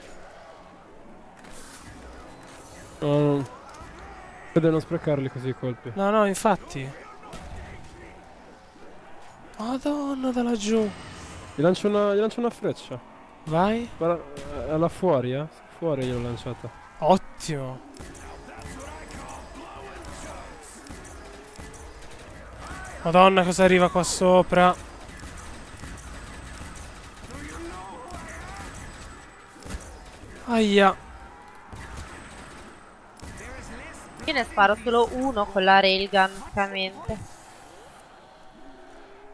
Oh. Fede non sprecarli così i colpi. No, no, infatti. Madonna, da laggiù. Gli lancio una, gli lancio una freccia. Vai. Guarda, è là fuori, eh. Fuori gliel'ho lanciata. Ottimo. Madonna, cosa arriva qua sopra? Aia. Io ne sparo solo uno con la railgun, praticamente.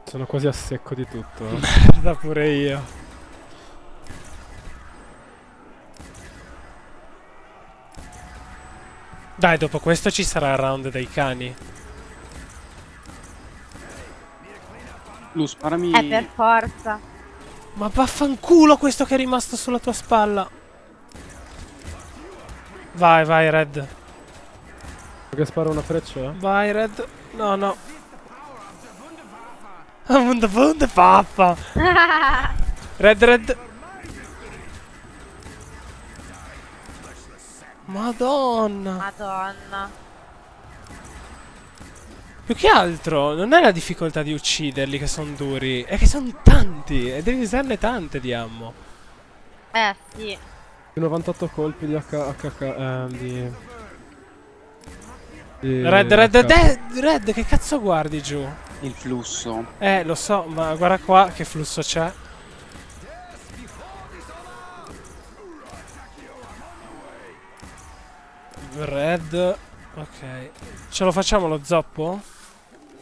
Sono quasi a secco di tutto. eh. Merda pure io. Dai, dopo questo ci sarà il round dei cani. Lu, sparami. Eh, per forza. Ma vaffanculo questo che è rimasto sulla tua spalla. Vai, vai, Red. Che sparo una freccia? Vai, Red. No, no. Wunde, wunde, pappa. Red, red. Madonna. Madonna. Più che altro, non è la difficoltà di ucciderli che sono duri, è che sono tanti e devi usarne tante di ammo. Eh, sì. Più 98 colpi di H... HK... Eh, di... di Red, red, HK. red, red, che cazzo guardi giù? Il flusso. Eh, lo so, ma guarda qua che flusso c'è. Red. Ok. Ce lo facciamo lo zoppo?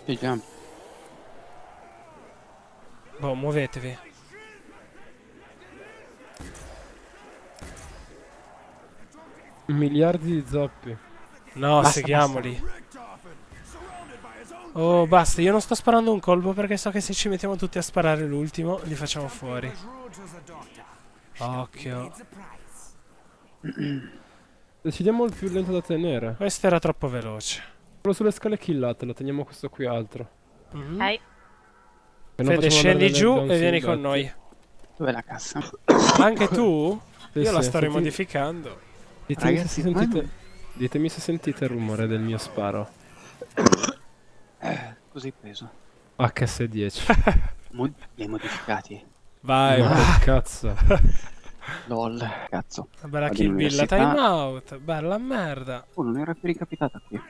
Sì, già. Boh, muovetevi. Miliardi di zoppi. No, Basta, seguiamoli. Oh, basta, io non sto sparando un colpo perché so che se ci mettiamo tutti a sparare l'ultimo, li facciamo fuori. Occhio. Decidiamo il più lento da tenere. Questo era troppo veloce. Quello sulle scale killatelo, teniamo questo qui altro. Ok. E non Fede, scendi giù e vieni con noi. Dov'è la cassa? Anche tu? Sì, Io la sì, sto senti- rimodificando. Ditemi, Ragazzi, se sentite, ditemi se sentite il rumore del mio sparo. Così preso. HS10. Mo- li hai modificati. Vai, che cazzo. LOL. Cazzo. Una bella kill bill, time out. Bella merda. Oh, non era più ricapitata qui.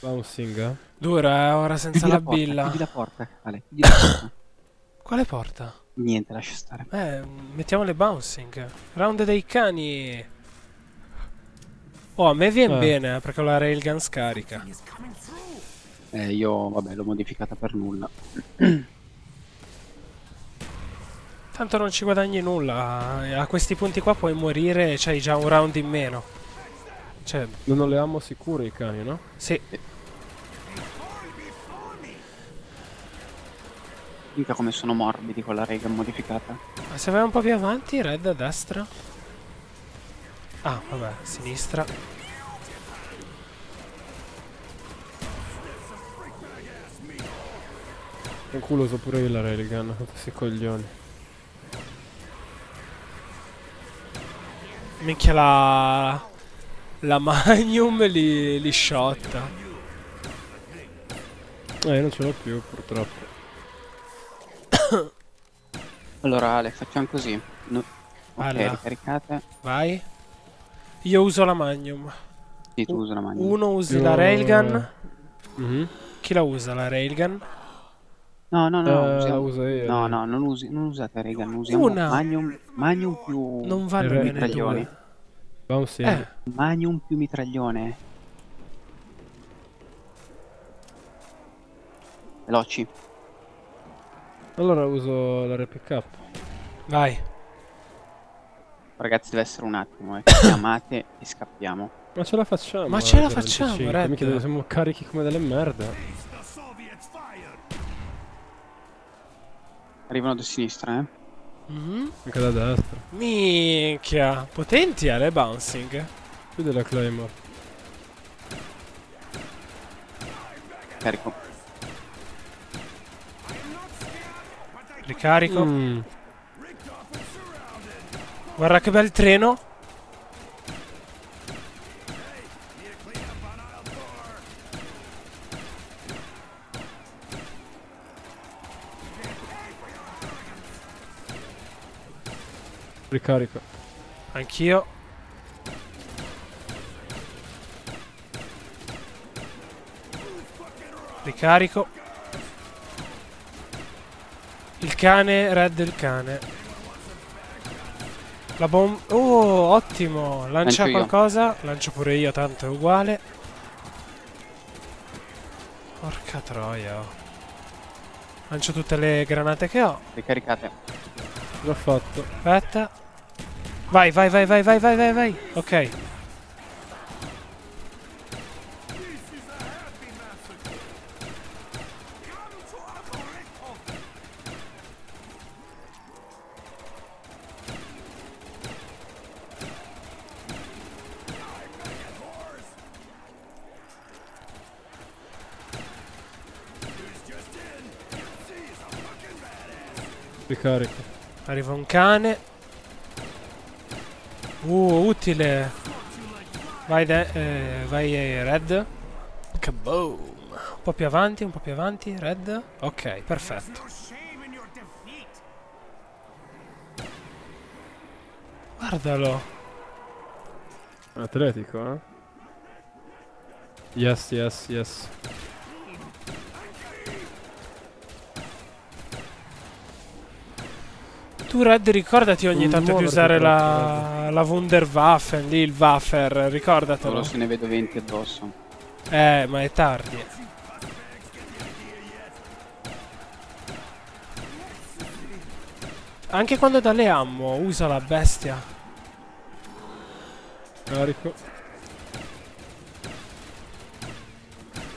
Bouncing? Dura, eh, ora senza Chiudi la la porta, billa. chiudi la porta. Ale, chiudi la porta. Quale porta? Niente, lascia stare. Eh, mettiamo le bouncing. Round dei cani. Oh, a me viene Eh. bene, eh, perché ho la railgun scarica. Eh, io, vabbè, l'ho modificata per nulla. Tanto non ci guadagni nulla. eh, A questi punti qua puoi morire e c'hai già un round in meno. Cioè, Non le ammo sicure i cani, no? sì. Mica come sono morbidi con la rega modificata. Ma se vai un po' più avanti, red a destra. Ah, vabbè, a sinistra. In culo uso pure io la railgun, questi coglioni. Minchia la... La Magnum li, li shotta. Eh, io non ce l'ho più, purtroppo. Allora, Ale, facciamo così. No- ok, Alla. ricaricate. Vai. Io uso la Magnum. Sì, tu usa la mano. Uno usi Io- la railgun. Mhm. Chi la usa la railgun? No, no, no. Eh, usiamo- uso io. No, no, non, usi, non usate Regan, usiamo Una. Magnum, Magnum più... Non vanno Il re- bene mitraglioni. due. Bouncing. Eh, Magnum più mitraglione. Veloci. Allora uso la RPK. vai. Ragazzi, deve essere un attimo, eh. Chiamate e scappiamo. Ma ce la facciamo. Ma eh, ce la per facciamo, 25. Red. Mica siamo carichi come delle merde. Arrivano da sinistra, eh. Mhm. Anche da destra. Minchia. Potenti eh, le bouncing. Più della Claymore. Carico. Ricarico. Mm. Guarda che bel treno. Ricarico. Anch'io. Ricarico. Il cane, red il cane. La bomba... Oh, ottimo. Lancia Lancio io. qualcosa. Lancio pure io, tanto è uguale. Porca troia. oh. Lancio tutte le granate che ho. Ricaricate. L'ho fatto. Aspetta. Vai, vai, vai, vai, vai, vai, vai, vai. Ok. Ricarico. Arriva un cane. Uh, utile. Vai, de- eh, vai eh, Red. Kaboom. Un po' più avanti, un po' più avanti, Red. Ok, perfetto. Guardalo. Atletico, eh? Yes, yes, yes. Tu Red ricordati ogni Non tanto di usare la, la Wunderwaffen, lì il Waffer, ricordatelo. Solo se ne vedo 20 addosso. Eh, ma è tardi. Anche quando dà le ammo, usa la bestia. Carico.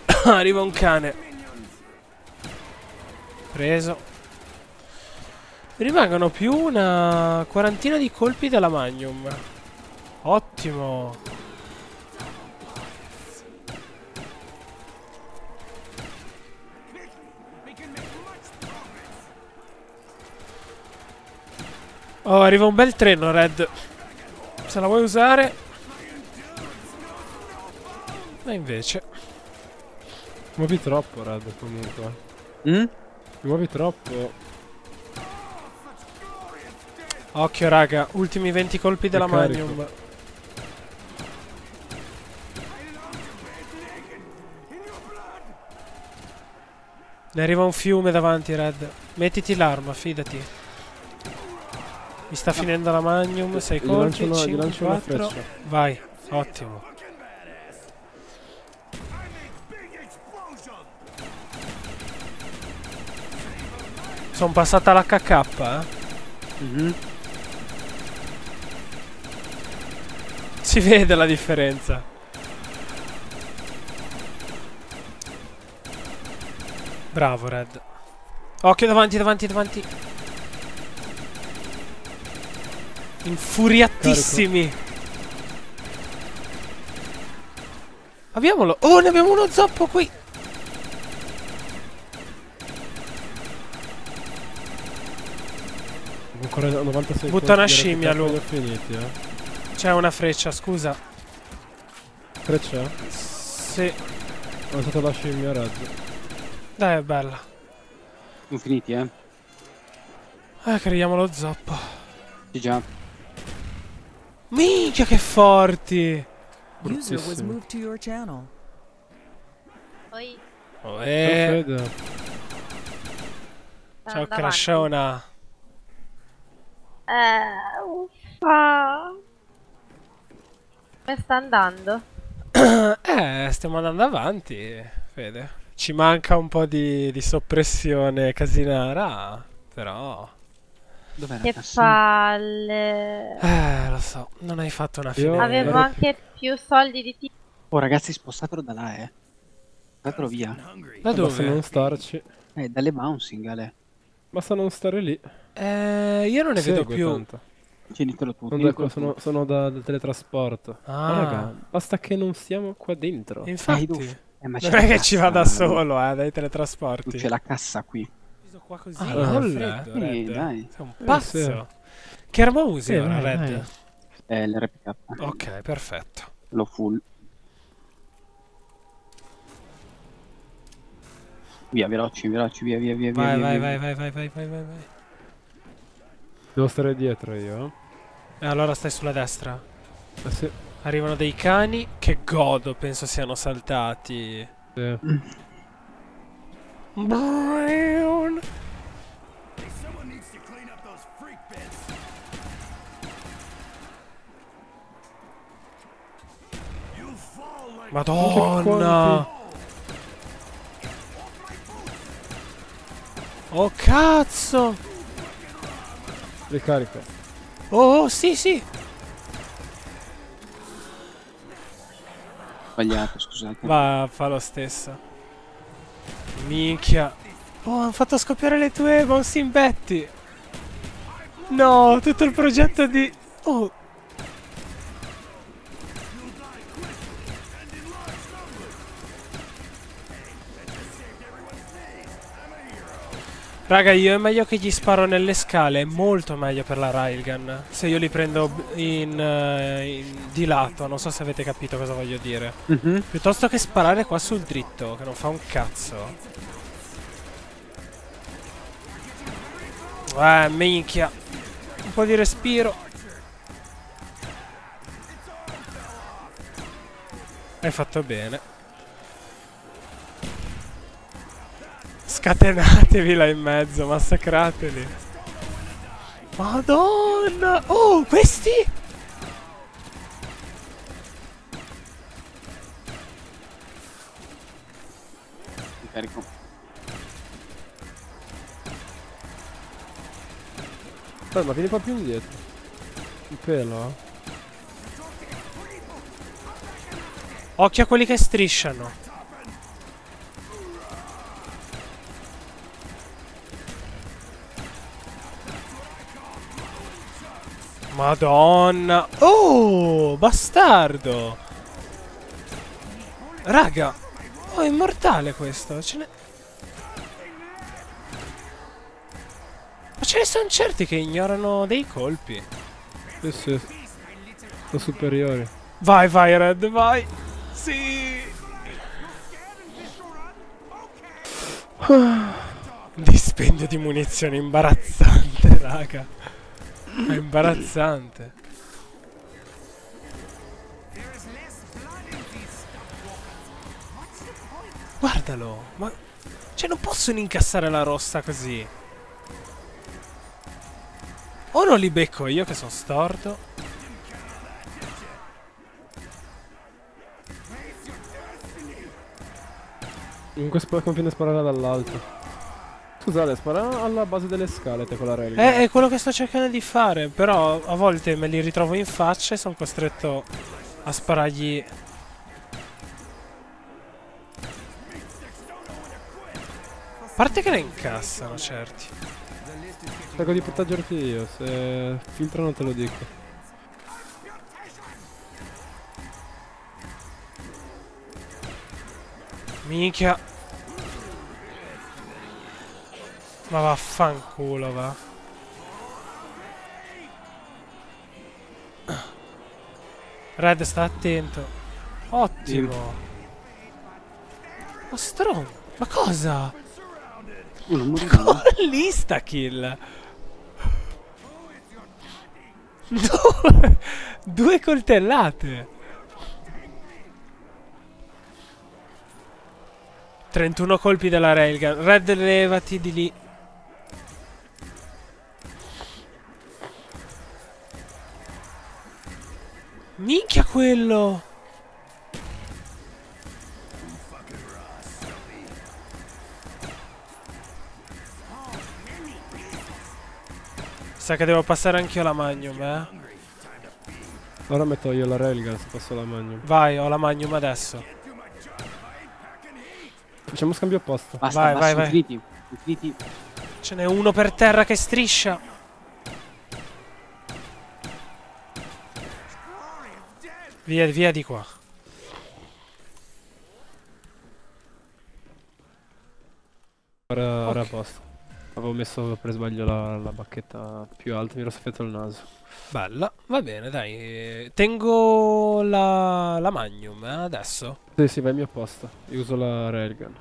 Arriva un cane. Preso. Rimangono più una quarantina di colpi della Magnum. Ottimo. Oh, arriva un bel treno, Red. Se la vuoi usare. Ma invece. Muovi troppo, Red, comunque. Mm? Ti muovi troppo. Occhio, raga. Ultimi 20 colpi della. Magnum. Ne arriva un fiume davanti, Red. Mettiti l'arma, fidati. Mi sta finendo la Magnum. 6 Gli lancio colpi. una- gli 5, lancio una 4. freccia. Vai, ottimo. Sono passata all'HK, eh. Mhm. Si vede la differenza. Bravo, Red. Occhio davanti, davanti, davanti. Infuriatissimi. Abbiamolo. Oh, ne abbiamo uno zoppo qui. Ancora 96 Butta una scimmia, lui. finiti, eh. C'è una freccia, scusa. Freccia? Sì. Ho usato la scimmia Red. Dai, è bella. Sono finiti, eh? Eh, creiamo lo zoppo. Sì, già. Minchia, che forti. User was Bruttissimo. moved to your channel. Poi Oh, Ciao, eh. Fede. Ciao. Crashona. Eh, uffa. Come sta andando? Eh, stiamo andando avanti, Fede. Ci manca un po' di, di soppressione casinara, però... Dov'è Che palle. Eh, lo so, non hai fatto una fine. Avevo anche più soldi di tipo. Oh, ragazzi, spostatelo da là, eh. Spostatelo via. Da Basta non dove? starci. Eh, dalle bouncing, Ale. Basta non stare lì. Eh, io non ne vedo Segue più. tanto. Tienitelo tu. Sono, tienitelo da- sono, sono da, del teletrasporto. Ah. Ma raga, basta che non siamo qua dentro. Infatti. Eh, ma c'è non è che ci vada no? solo, eh, dai Tu teletrasporti. C'è la cassa qui. Qua così, Ah, sì. freddo, Sì, dai. Sei un Eh, pazzo. sì. Che arma usi Sì, ora, vai, Red? È l'RPK. Ok, perfetto. Lo full. Via, veloci, veloci, via, via, via, via. Vai, via, vai, via, vai, via. vai, vai, vai, vai, vai, vai. Devo stare dietro io. E allora stai sulla destra. Eh sì. Arrivano dei cani che godo, penso siano saltati. sì. Brown. Madonna! Oh cazzo! Ricarico. Oh, oh, sì, sì! Sbagliato, scusate. Va, fa lo stesso. Minchia. Oh, hanno fatto scoppiare le tue Bouncing Betty. No, tutto il progetto di... Oh. Raga, io è meglio che gli sparo nelle scale, è molto meglio per la railgun. Se io li prendo in, eh, in- di lato, non so se avete capito cosa voglio dire. Mhm. Piuttosto che sparare qua sul dritto, che non fa un cazzo. Eh, minchia. Un po' di respiro. Hai fatto bene. Scatenatevi là in mezzo, massacrateli. Madonna! Oh, questi? Ricarico. Aspetta, ma vieni po' più indietro. Un pelo, eh. Occhio a quelli che strisciano. Madonna. Oh, bastardo. Raga. Oh, è immortale questo. Ce ne... Ma ce ne sono certi che ignorano dei colpi. Sì, sì. Sono superiori. Vai, vai, Red, vai. Sì. Dispendio di munizioni imbarazzante, raga. È imbarazzante. Guardalo, ma... Cioè, non possono incassare la rossa così. O non li becco io che sono storto. Comunque sp- conviene sparare dall'alto. Scusate, spara alla base delle scale te con la rail. Eh, è quello che sto cercando di fare, però a volte me li ritrovo in faccia e sono costretto a sparargli. A parte che ne incassano certi. Cerco di proteggerti io, se filtrano te lo dico. Minchia. Ma vaffanculo va. Red sta attento. Ottimo. Ma stron. Ma cosa? Uh, non morivo. L'ista kill. Due, due coltellate. 31 colpi della railgun. Red, levati di lì. Minchia quello. Sa che devo passare anch'io la magnum, eh. Ora metto io la railgun se passo la magnum. Vai, ho la magnum adesso. Facciamo scambio opposto. Basta, Vai, basta, vai, vai. infiniti. Infiniti. Ce n'è uno per terra che striscia. Via, via di qua. Ora, ora Ok. a posto. Avevo messo per sbaglio la, la bacchetta più alta, mi ero soffiato il naso. Bella, va bene, dai. Tengo la, la Magnum, eh, adesso. Sì, sì, vai mio posto. Io uso la railgun.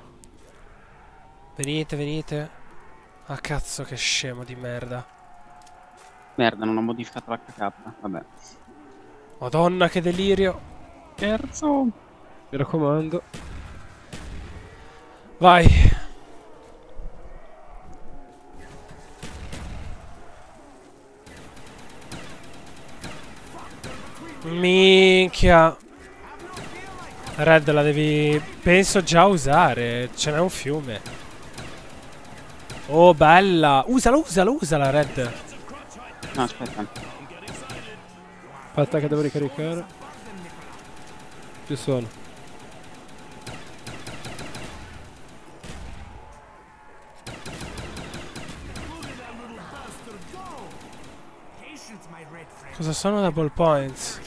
Venite, venite. Ah, cazzo, che scemo di merda. Merda, non ho modificato l'HK. Vabbè. Madonna, che delirio. Scherzo. Mi raccomando. Vai. Minchia. Red la devi, penso già usare. Ce n'è un fiume. Oh, bella. Usala, usala, usala, Red. No, aspetta. Aspetta che devo ricaricare. Ci sono. Patience, my red friend. Cosa sono double points?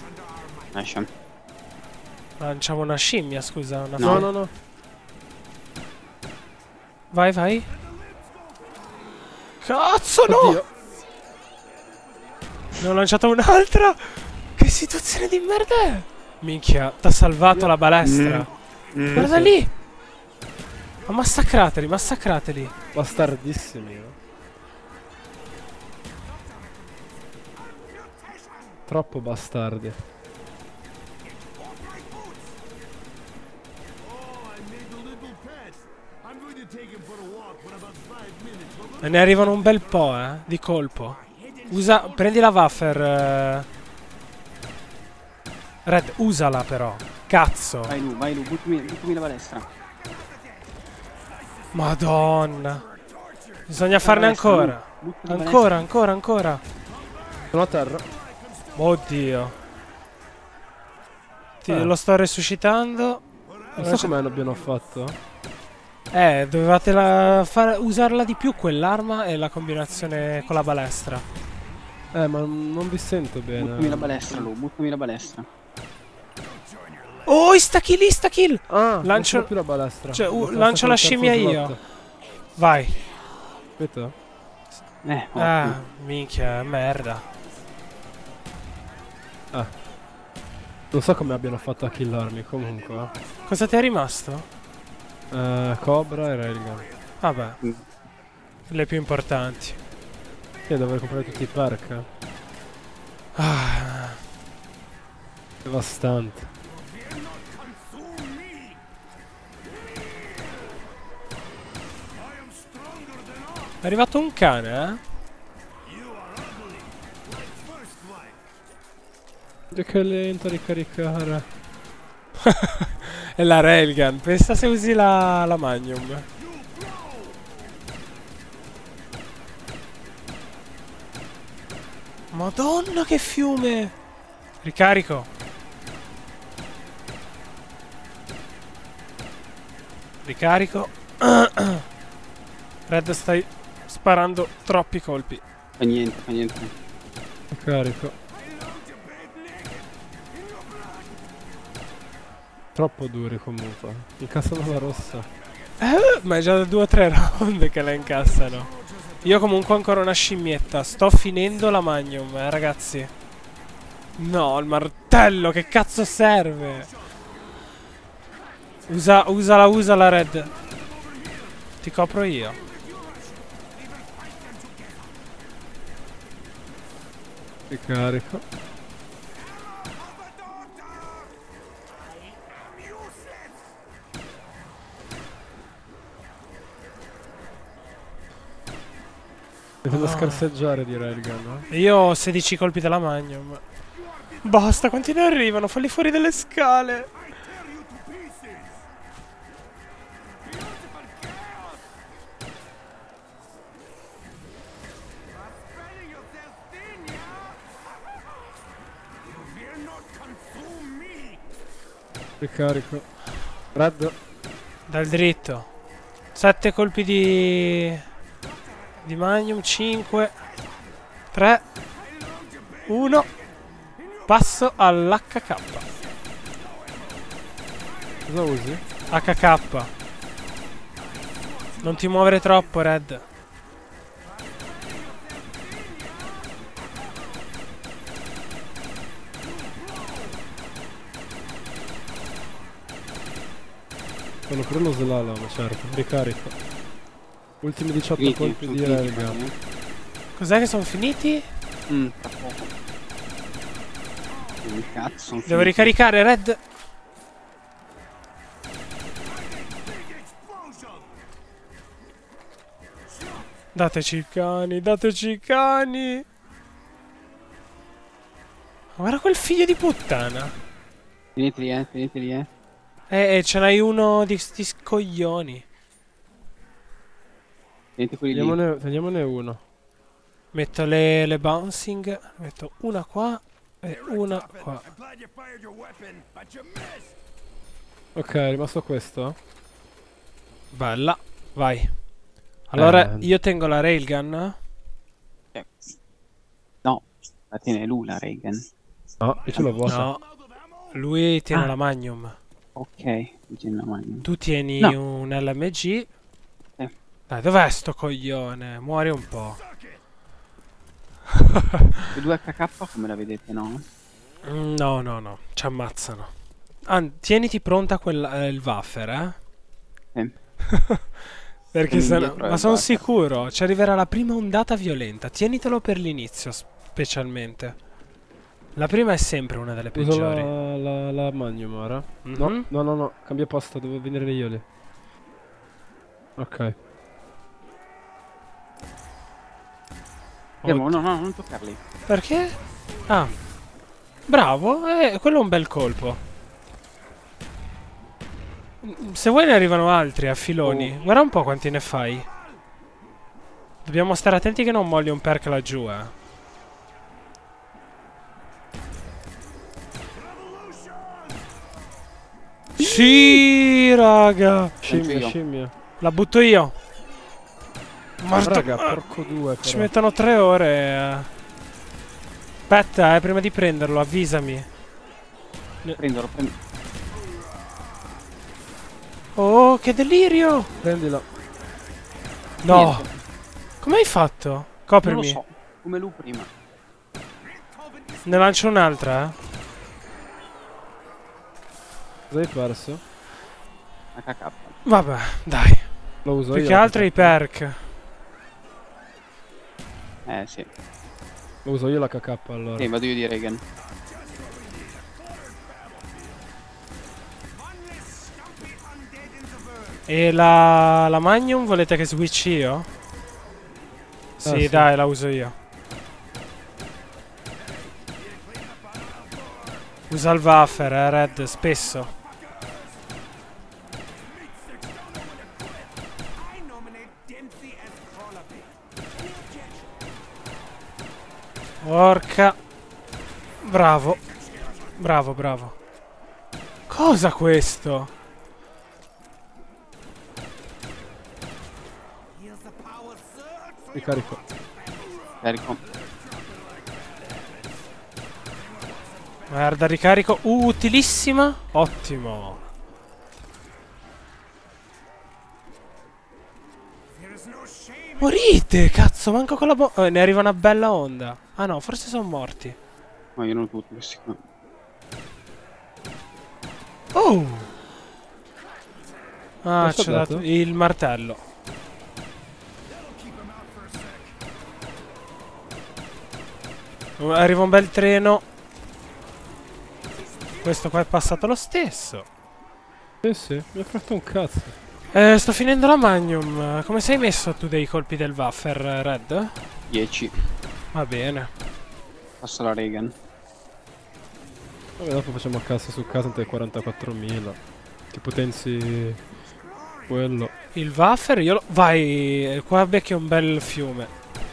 Esce. Lanciamo una scimmia, scusa. Una No. No, no, no. Vai, vai. Cazzo, no! Oddio. Ne ho lanciato un'altra! Situazione di merda è? Minchia, t'ha salvato la balestra. Guarda sì. lì! Ma massacrateli, massacrateli. Bastardissimi. no? Troppo bastardi. Oh, E ne arrivano un bel po', eh, di colpo. Usa, prendi la Waffer. eh. Red, usala però. Cazzo. Vai Lu, vai Lu, buttami, buttami la balestra. Madonna. Bisogna farne ancora. Ancora, ancora, ancora. Sono a terra. Oddio. Ti, Eh. Lo sto resuscitando. Non so come l'abbiano fatto. Eh, dovevate usarla di più quell'arma e la combinazione con la balestra. Eh, ma non vi sento balestra. Buttami bene. la balestra Lu, buttami la balestra. Oh, insta kill! Ah, Lancio- più la balestra. cioè, uh, lancio la scimmia io. Vai. Aspetta. Eh, Ah, minchia, merda. Non so come abbiano fatto a killarmi comunque. Cosa ti è rimasto? Eh, Cobra e Railgun. Vabbè. Mm. Le più importanti. Io dovrei comprare tutti i perk. Ah, Devastante. È arrivato un cane, eh? Che lento a ricaricare. È la railgun. Pensa se usi la, la magnum. Madonna che fiume! Ricarico. Ricarico. Red stai sparando troppi colpi. Fa niente, fa niente. Carico. Troppo duri comunque. Incassano la rossa. Eh, ma è già da due o tre round che la incassano. Io comunque ho ancora una scimmietta. Sto finendo la magnum, eh, ragazzi. No, il martello, che cazzo serve? Usa, usala, usala, Red. Ti copro io. Ricarico. Devo da scarseggiare di Railgun, eh? Io ho 16 colpi della magnum. Basta, quanti ne arrivano? Falli fuori dalle scale. Ricarico. Red. Dal dritto. 7 colpi di... Di magnum, 5. 3. 1. Passo all'HK. Cosa usi? HK. Non ti muovere troppo, Red. Fanno pure lo slalom, certo. Ricarico. Ultimi 18 Finiti, colpi sono di finiti, eh. Cos'è che sono finiti? Mm, tra poco. Cazzo, sono Devo finiti. ricaricare Red. Dateci i cani, dateci i cani. Guarda quel figlio di puttana. Finiteli, eh, finiteli, eh. Eh, eh, ce n'hai uno di sti scoglioni. Finite quelli lì. Teniamone, teniamone uno. Metto le, le bouncing. Metto una qua e una qua. Ok, è rimasto questo? Bella, vai. Allora, Eh. io tengo la railgun. Eh. No, la tiene lui la Reagan. No, io ce l'ho vuota. No, lui tiene Ah. la Magnum. Ok. Tu tieni No. un LMG. Eh. Dai, dov'è sto coglione? Muori un po'. Le due HK come la vedete, no? Mm, No, no, no, ci ammazzano. Ah, tieniti pronta quel, eh, il Waffer, eh? Eh. Perché Tieni se no, dietro ma sono sicuro, ci arriverà la prima ondata violenta. Tienitelo per l'inizio, specialmente. La prima è sempre una delle Uso peggiori. la, la, la magnum ora. No, Mhm. no, no, no, cambia posto, devo venire io lì. Ok. Fermo, no, no, non toccarli. Perché? Ah. Bravo, eh, quello è un bel colpo. Mm, Se vuoi ne arrivano altri a filoni. Oh. Guarda un po' quanti ne fai. Dobbiamo stare attenti che non molli un perk laggiù, eh. Sì, raga. Scimmia, scimmia. La butto io. Morto. raga, porco due Ci però. mettono tre ore. Aspetta, eh, prima di prenderlo, avvisami. Prendilo, prendi. Oh, che delirio! Prendila. No, Niente, come hai fatto? Non lo Coprimi. so, come lui prima. Ne lancio un'altra, eh. Cosa hai perso? HK. Vabbè, dai. Lo uso Più io. che altro i perk. Eh sì. Lo uso io la KK allora. Sì, vado io di Reagan. E la, la Magnum volete che switch io? Sì, Ah, sì. dai, la uso io. Usa il Waffer, eh, Red, spesso. Porca. Bravo. Bravo, bravo. Cosa questo? Ricarico. Carico. Guarda, ricarico. Utilissima. Ottimo. Morite, cazzo, manco con la bo- eh, ne arriva una bella onda. Ah no, forse sono morti. No, io non tutti questi qua. Oh! Ah, ci ha ho dato? dato il martello. Uh, Arriva un bel treno. Questo qua è passato lo stesso. Sì, sì, mi ha fatto un cazzo. Eh, sto finendo la Magnum. Come sei messo tu dei colpi del Waffer, Red? 10. Va bene. Passo la Reagan. Vabbè, dopo facciamo a cazzo su casa è 44.000. Ti potenzi quello. Il Waffer io lo... Vai, eh, qua becchi un bel fiume.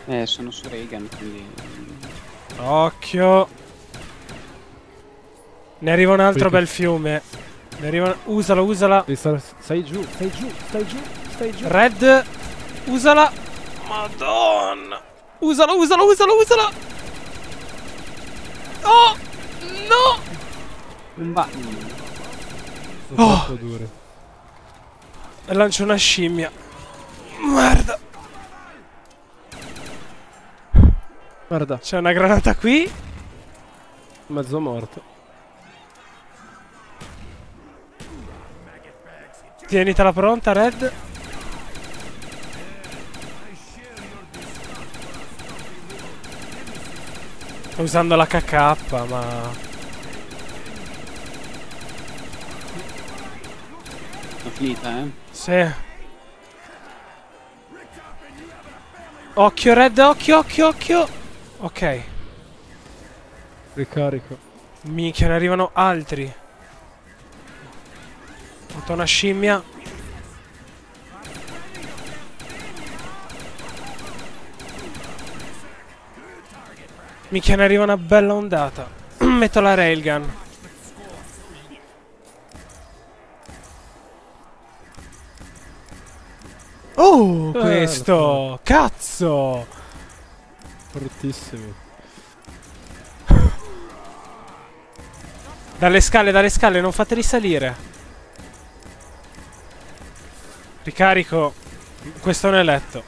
Eh, sono su Reagan, quindi... Occhio. Ne arriva un altro Perché? bel fiume. Ne arriva... Usala, usala. Stare... Stai giù, stai giù, stai giù, stai giù. Red, usala. Madonna. Usala, usala, usala, usala. Oh, no. Sono Oh. dure. E lancio una scimmia. Merda. Guarda, C'è una granata qui. mezzo morto. Tienitela pronta, Red. Sto usando la KK, ma... È finita, eh. Sì. Occhio, Red, occhio, occhio, occhio. Ok. Ricarico. Minchia, ne arrivano altri. Fatto una scimmia. Minchia, ne arriva una bella ondata. Metto la railgun. Oh, questo! Cazzo! Bruttissimi. Dalle scale, dalle scale, non fateli salire. Ricarico questo nel letto.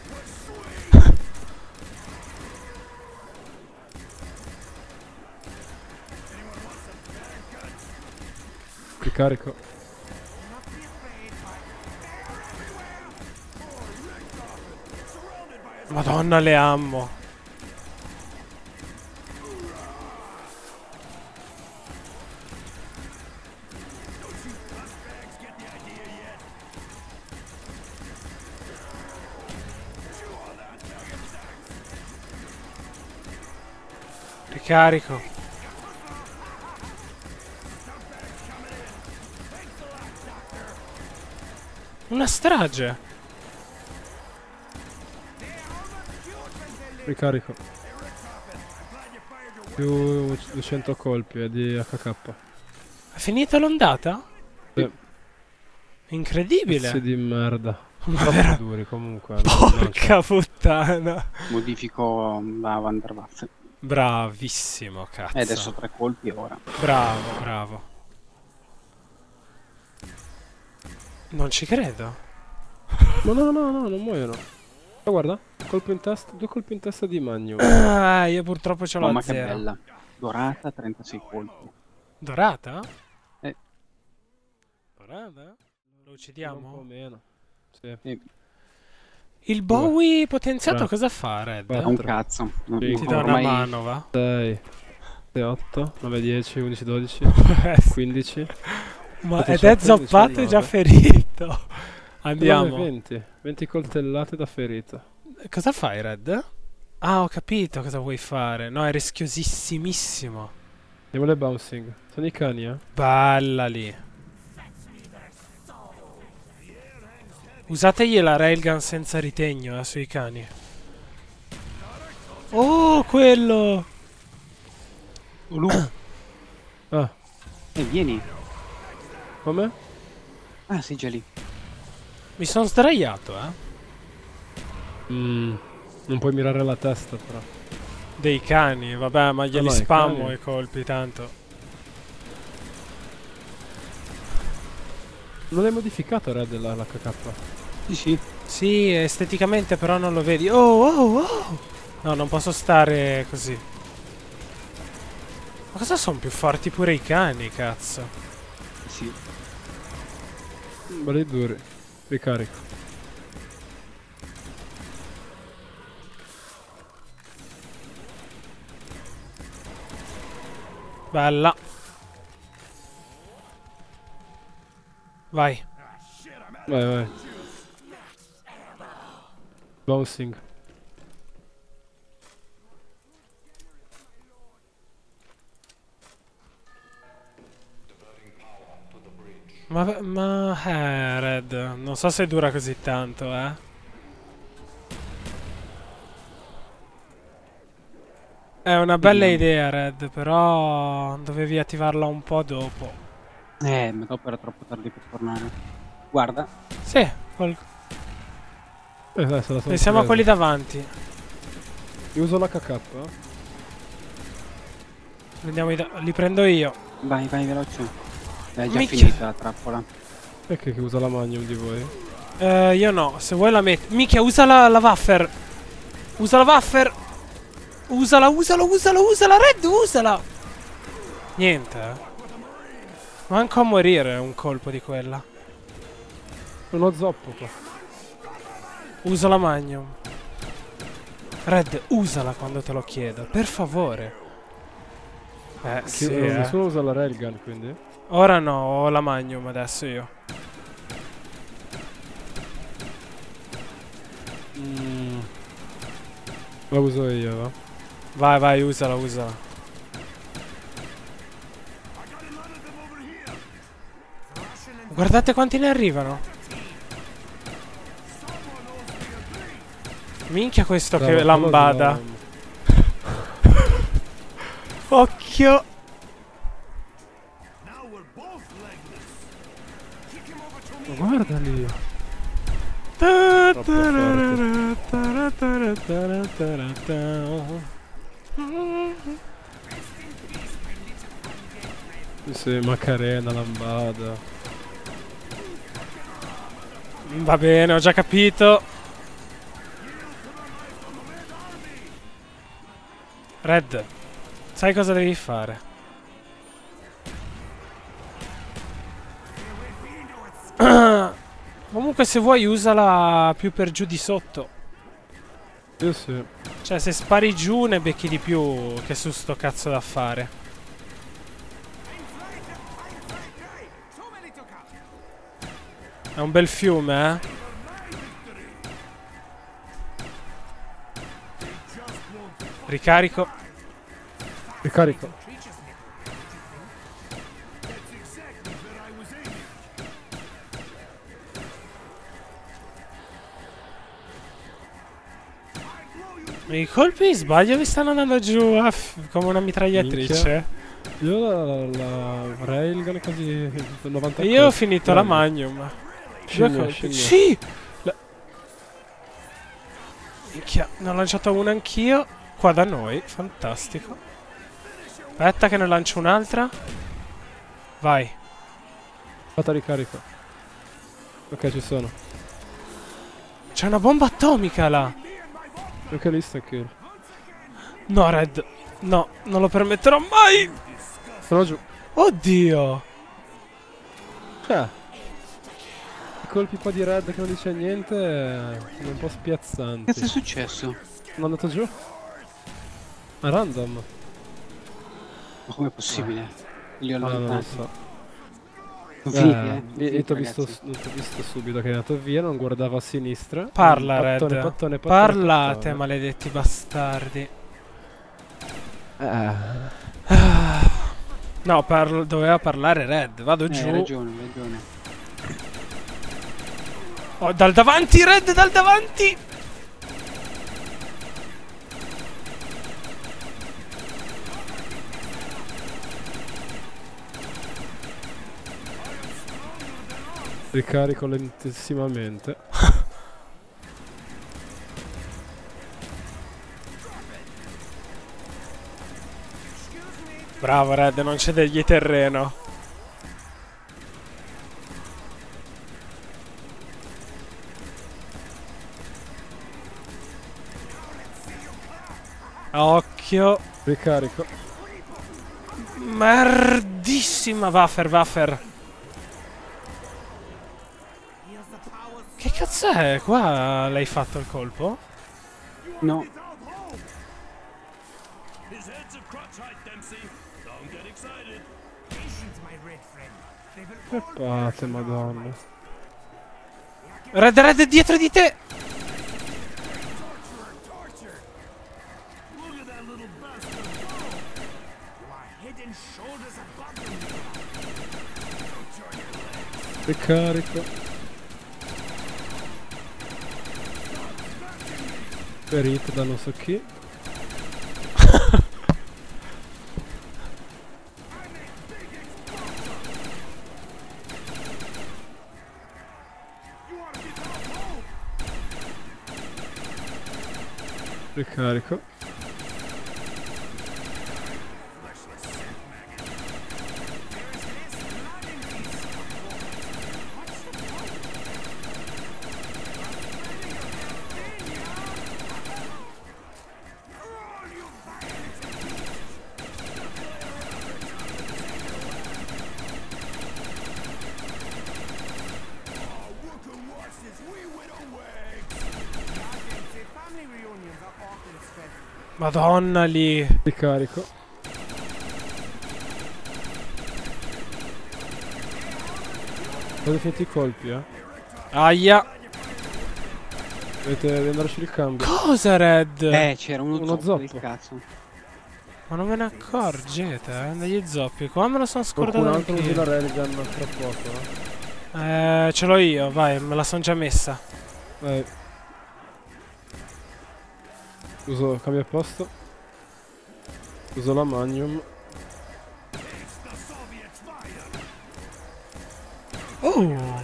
Ricarico. Madonna le ammo. Ricarico. Una strage. Ricarico. Più 200 colpi è di HK. È finita l'ondata? Sì. Incredibile. Pezzi di merda. Ma Troppo vera- duri comunque. Porca puttana. Modifico la Vanderwaffe. Bravissimo, cazzo. E adesso tre colpi ora. Bravo, bravo. Non ci credo. Ma no, no, no, non muoiono. Ma guarda, colpo in testa, due colpi in testa di Magnum. Ah, io purtroppo ce l'ho Oh, a ma che zero. bella. Dorata, 36 colpi. Dorata? Eh. Dorata? Lo Un po' uccidiamo? meno. Sì. Sì, Il Bowie potenziato Tre. cosa fa, Red? Quattro. un cazzo. Non- Sì. Ti do una mano, va? 6, 7, 8, 9, 10, 11, 12, 15. Ma ed 17, è zoppato e già 19. ferito. 9, Andiamo. 20. 20 coltellate da ferita. Cosa fai, Red? Ah, ho capito cosa vuoi fare. No, è rischiosissimissimo. Andiamo alle bouncing. Sono i cani, eh? Balla lì. Usategli la railgun senza ritegno eh, sui cani. Oh, quello! Ulu. Ah, E vieni. come? Ah, sei già lì. Mi sono sdraiato, eh. Mm, non puoi mirare la testa, però. Dei cani, vabbè, ma glieli no, i spammo cani. i colpi, tanto. Non hai modificato Red la, la KK? Sì, sì. Esteticamente però non lo vedi. Oh, oh, oh! No, non posso stare così. Ma cosa sono più forti pure i cani, cazzo? Sì. Belli duri. Ricarico. Bella. Vai. Vai, vai. Bouncing. Ma, ma eh, Red, non so se dura così tanto, eh. È una bella Vediamo. idea, Red, però dovevi attivarla un po' dopo. Eh, ma dopo era troppo tardi per tornare. Guarda. Sì, qual- Eh, sono pensiamo a quelli davanti. Io uso la KK. eh. Prendiamo i da- li prendo io. Vai, vai, veloce. È già Minchia. finita la trappola. Perché che usa la Magnum di voi? Eh, io no, se vuoi la metti. Minchia, usa la, la Waffer. Usa la Waffer. Usala, usala, usala, usala, Red, usala. Niente, eh. Manco a morire un colpo di quella. Uno zoppo qua. Uso la Magnum. Red, usala quando te lo chiedo, per favore. Eh, Chi- sì, eh. Nessuno usa la railgun quindi. Ora no, ho la Magnum adesso io. Mm. La uso io, va. Vai, vai, usala, usala. Guardate quanti ne arrivano. Minchia questo Bravo, che lambada. Occhio. Guarda lì. Sì, Macarena, lambada. Va bene, ho già capito. Red, sai cosa devi fare? Comunque se vuoi usala più per giù di sotto. Io sì. Cioè se spari giù ne becchi di più che su sto cazzo da fare. È un bel fiume, eh? Ricarico. Ricarico. I colpi sbaglio mi stanno andando giù a f- come una mitragliatrice. Io la, la, railgun quasi 90 E io ho finito la. Magnum. Scimmia, scimmia. Sì! La- Minchia, ne ho lanciato una anch'io. Qua da noi, fantastico. Aspetta che ne lancio un'altra. Vai. Fatta ricarico. Ok, ci sono. C'è una bomba atomica là. Anche lì sta kill. No, Red. No, non lo permetterò mai. Sono giù. Oddio. Ah. I colpi qua di red che non dice niente eh, sono un po' spiazzanti. Che è successo? Sono andato giù? A random? Ma com'è possibile? Li ho Ah, non so. Vivi, Eh, eh. io- Vivi, ho visto, subito che è andato via, non guardava a sinistra. Parla, Pattone, Red. pattone, pattone, Parlate, pattone. maledetti bastardi. Eh, No, parlo- doveva parlare Red. Vado Eh, giù. hai ragione, hai ragione. Oh, dal davanti, Red, dal davanti. Ricarico lentissimamente. Bravo, Red, non cedergli terreno. Occhio. Ricarico. Merdissima Waffer, Waffer. Che cazzo è? Qua l'hai fatto il colpo? No, Che patte, madonna. Red, Red, dietro di te! Look Ferito da non so chi. Ricarico. Madonna lì. Ti carico. Avete finito i colpi, eh? Aia. Dovete andarci il cambio. Cosa Red? Eh, c'era uno, Uno zoppo, zoppo. cazzo. Ma non ve ne accorgete, eh? Degli zoppi. Qua me lo sono Qualcun scordato altro usi la railgun tra poco, eh? Eh, ce l'ho io, vai, me la son già messa. Vai. Uso cambia posto. Uso la magnum. Oh!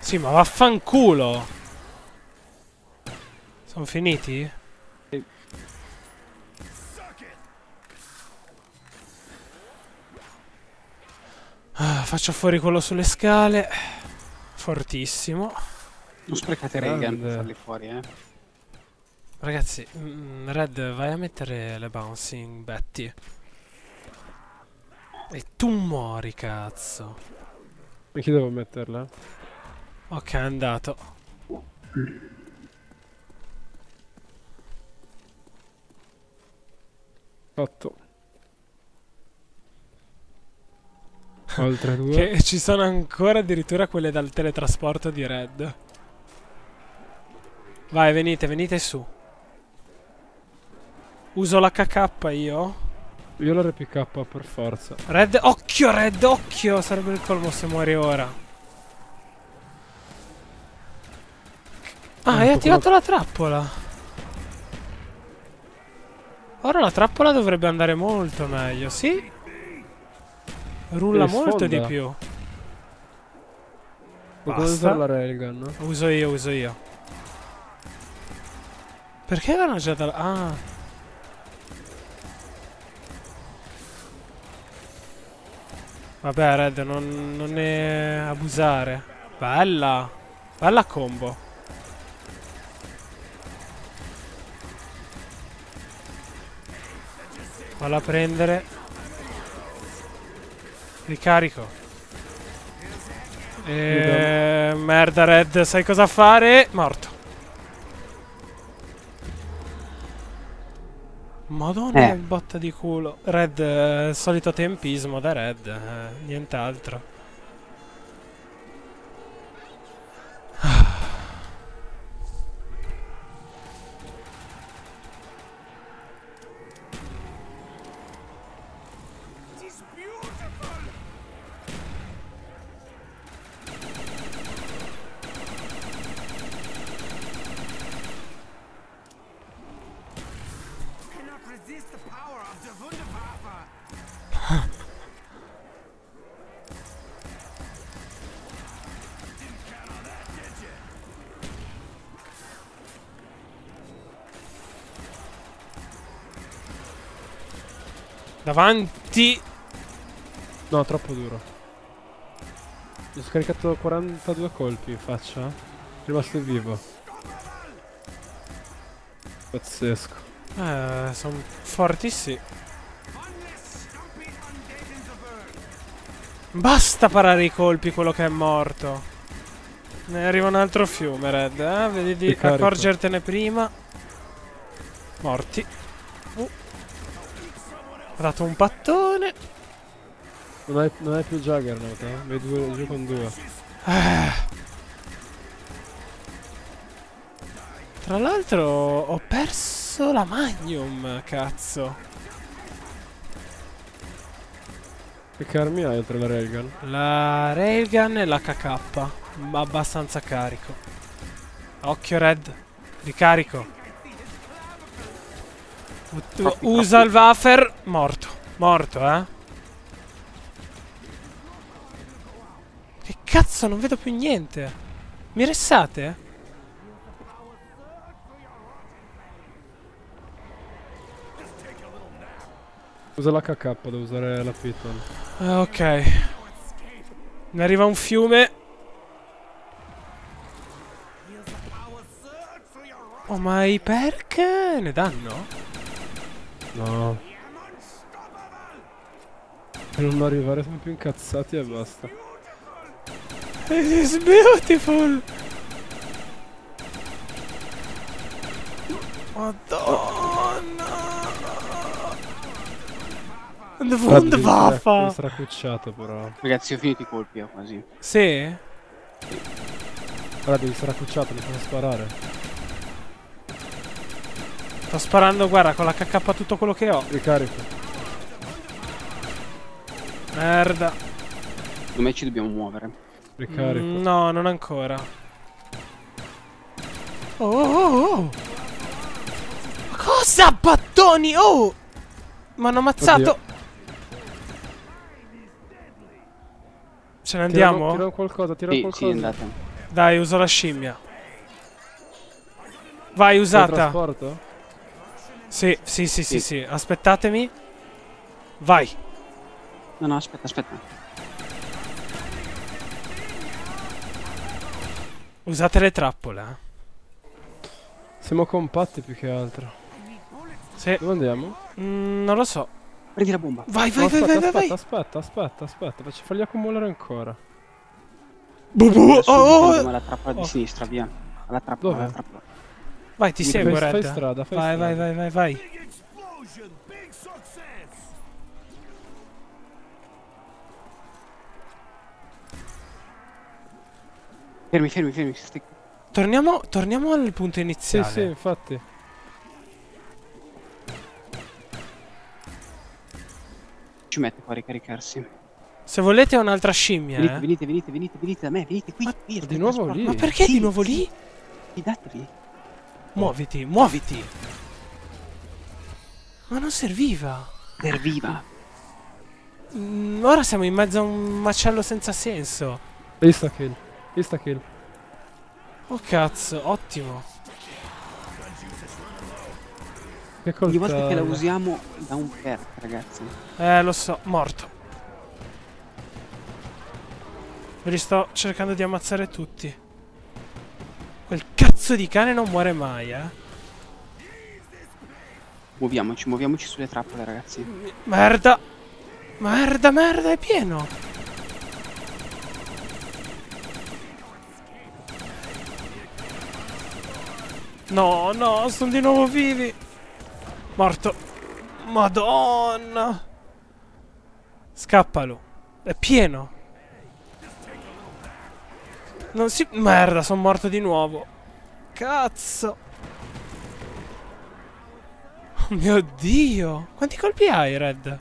Sì, ma vaffanculo! Sono finiti? Faccio fuori quello sulle scale. Fortissimo. Non sprecate Reagan per farli fuori, eh. Ragazzi, mm, Red, vai a mettere le bouncing Betty. E tu muori, cazzo. E chi devo metterla? Ok, è andato. Fatto. Altre due. Che ci sono ancora addirittura quelle dal teletrasporto di Red. Vai, venite, venite su. Uso l'HK io. Io la RPK per forza. Red, occhio Red, occhio! Sarebbe il colmo se muori ora. Ah, hai attivato la trappola. Ora la trappola dovrebbe andare molto meglio, sì? Rulla molto di più. Basta. devo usare la railgun, no? Uso io, uso io. Perché avevano già da... Ah. Vabbè, Red, non, non ne abusare. Bella. Bella combo. Valla a prendere. Ricarico. E... Merda, Red, sai cosa fare? Morto. Madonna, Eh. botta di culo. Red, eh, solito tempismo da Red, eh, nient'altro. It is beautiful. Cannot resist the power of the Wunderwaffe. Davanti. No, troppo duro. Ho scaricato 42 colpi in faccia. Rimasto vivo. Pazzesco. Eh, sono forti Basta parare i colpi quello che è morto. Ne arriva un altro fiume, Red. Eh? Vedi di accorgertene prima. Morti. Uh. Ha dato un pattone. Non hai, non hai più Juggernaut, eh? Vai due, giù con due. Tra l'altro ho perso la Magnum, cazzo. Che armi hai oltre la railgun? La Railgun e l'HK. Ma abbastanza carico. Occhio Red. Ricarico. U- usa il Wafer. Morto. Morto, eh. Che cazzo, non vedo più niente. Mi ressate? Usa l'HK, devo usare la Piton. Eh, ok. Ne arriva un fiume. Oh, ma i perk ne danno? No. Per non arrivare siamo più incazzati e basta. It is beautiful. Madonna. Wund vaffa. devi stracucciato però. Ragazzi, ho finito i colpi, io quasi. Sì? Guarda, devi stracucciato, mi fanno sparare. Sto sparando, guarda, con la KK tutto quello che ho. Ricarico. Merda. Secondo me ci dobbiamo muovere. Ricarico. Mm, no, non ancora. Oh, oh, oh, oh. Ma Cosa, battoni? Oh! Mi hanno ammazzato. Oddio. Ce ne andiamo? Tirano qualcosa, tirano Sì, qualcosa. sì, andate. Dai, uso la scimmia. Vai, usata. Trasporto? Sì, sì, sì, sì, Sì. sì. Aspettatemi. Vai. No, no, aspetta, aspetta. Usate le trappole. eh. Siamo compatti più che altro. Sì. Dove andiamo? Mm, non lo so. Prendi la bomba. Vai, No, vai, vai, vai, aspetta, vai, vai. aspetta, aspetta, aspetta, aspetta, faccio farli accumulare ancora. Bu, bu, oh, oh, oh. alla trappola Oh. di sinistra, via. Alla trappola, Dove? alla trappola. Vai, ti Fai- seguo, fai Red. strada, fai vai, vai, strada. vai, vai, vai. Success! Fermi, fermi, fermi. Torniamo, torniamo al punto Sì, iniziale. sì, infatti. Ci mette qua a ricaricarsi. Se volete un'altra scimmia, Venite, eh. venite, venite, venite, venite da me, venite qui. qui di nuovo lì? Ma perché Sì, di nuovo sì. lì? Fidatevi. Muoviti, muoviti. Ma non serviva. Serviva. Mm, ora siamo in mezzo a un macello senza senso. Insta kill. Insta kill. Oh cazzo, ottimo. Che Ogni volta che la usiamo da un perk, ragazzi. Eh, lo so, morto. Li sto cercando di ammazzare tutti. Quel cazzo di cane non muore mai, eh. Muoviamoci, muoviamoci sulle trappole, ragazzi. Merda. Merda, merda, è pieno. No, no, sono di nuovo vivi. Morto. Madonna. Scappalo. È pieno. Non si... Merda, sono morto di nuovo. Cazzo. Oh mio Dio. Quanti colpi hai, Red?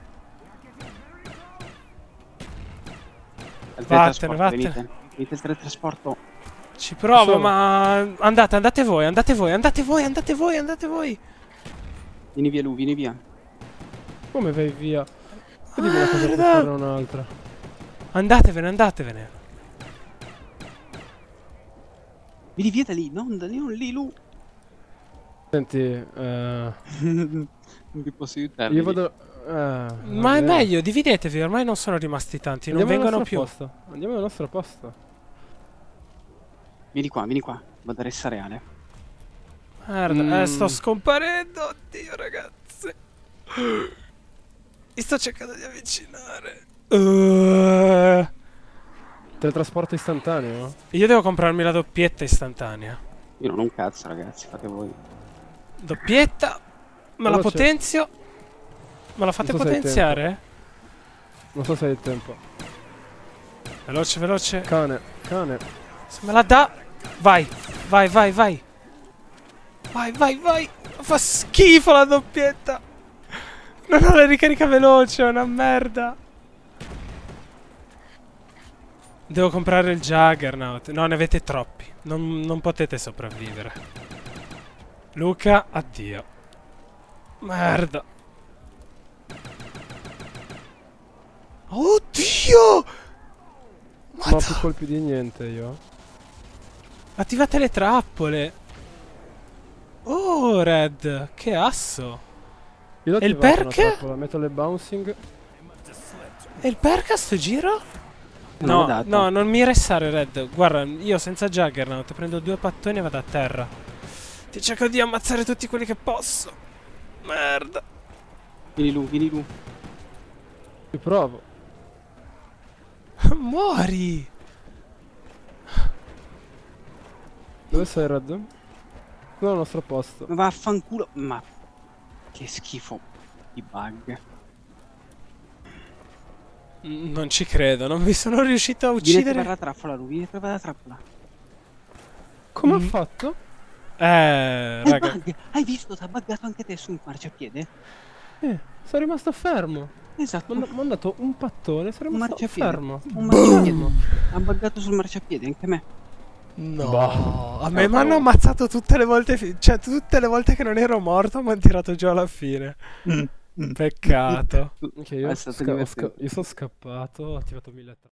Vattene, vattene. Venite. venite teletrasporto. Ci provo, ma... Andate, andate voi, andate voi, andate voi, andate voi, andate voi. Vieni via lui, vieni via. Come vai via? Vedi una cosa per fare un'altra. Andatevene, andatevene. Vieni via da lì, non da lì, non lì, lui. Senti, eh, non vi posso aiutare. io vado... eh, Ma è meglio, dividetevi, ormai non sono rimasti tanti, non Andiamo al vengono più. Posto. Andiamo al nostro posto. Vieni qua, vieni qua. Vado a ressa reale. Merda, Mm. eh, sto scomparendo, oddio ragazzi. Mi sto cercando di avvicinare. Uh, Teletrasporto istantaneo? io devo comprarmi la doppietta istantanea. Io non ho un cazzo, ragazzi, fate voi. Doppietta, me la potenzio. Me la fate Non so potenziare? Non so se hai il tempo. Veloce, veloce. Cane, cane. Se me la dà, vai, vai, vai, vai. Vai, vai, vai. Fa schifo la doppietta. Non ho la ricarica veloce, è una merda. Devo comprare il Juggernaut. No, ne avete troppi. Non, non potete sopravvivere. Luca, addio. Merda. Oddio! Non ho più colpi di niente io. Attivate le trappole. Oh, Red, che asso. Io E il trappola, Metto le bouncing. E il perk a sto giro? Non No, no, non mi restare, Red. Guarda, io senza Juggernaut prendo due pattoni e vado a terra. Ti cerco di ammazzare tutti quelli che posso. Merda. Vieni lui, vieni lui. Ci provo. Muori. Dove sei Red? Sono al nostro posto. Ma vaffanculo. Ma che schifo di bug. Mm, Non ci credo, non mi sono riuscito a Vieni per uccidere. la trappola, lui, vieni per la trappola. Come Mm. ha fatto? Eh, È raga. bug! Hai visto? Ti ha buggato anche te su un marciapiede? Eh, sono rimasto fermo. Esatto. Mi ha dato un pattone, sono rimasto fermo. Un marciapiede. Ha buggato sul marciapiede, anche me. No, Boh. a me mi hanno ammazzato tutte le volte. fi- cioè, tutte le volte che non ero morto, mi hanno tirato giù alla fine. Peccato. Ok, io, sca- sca- io sono scappato, ho attivato 1003.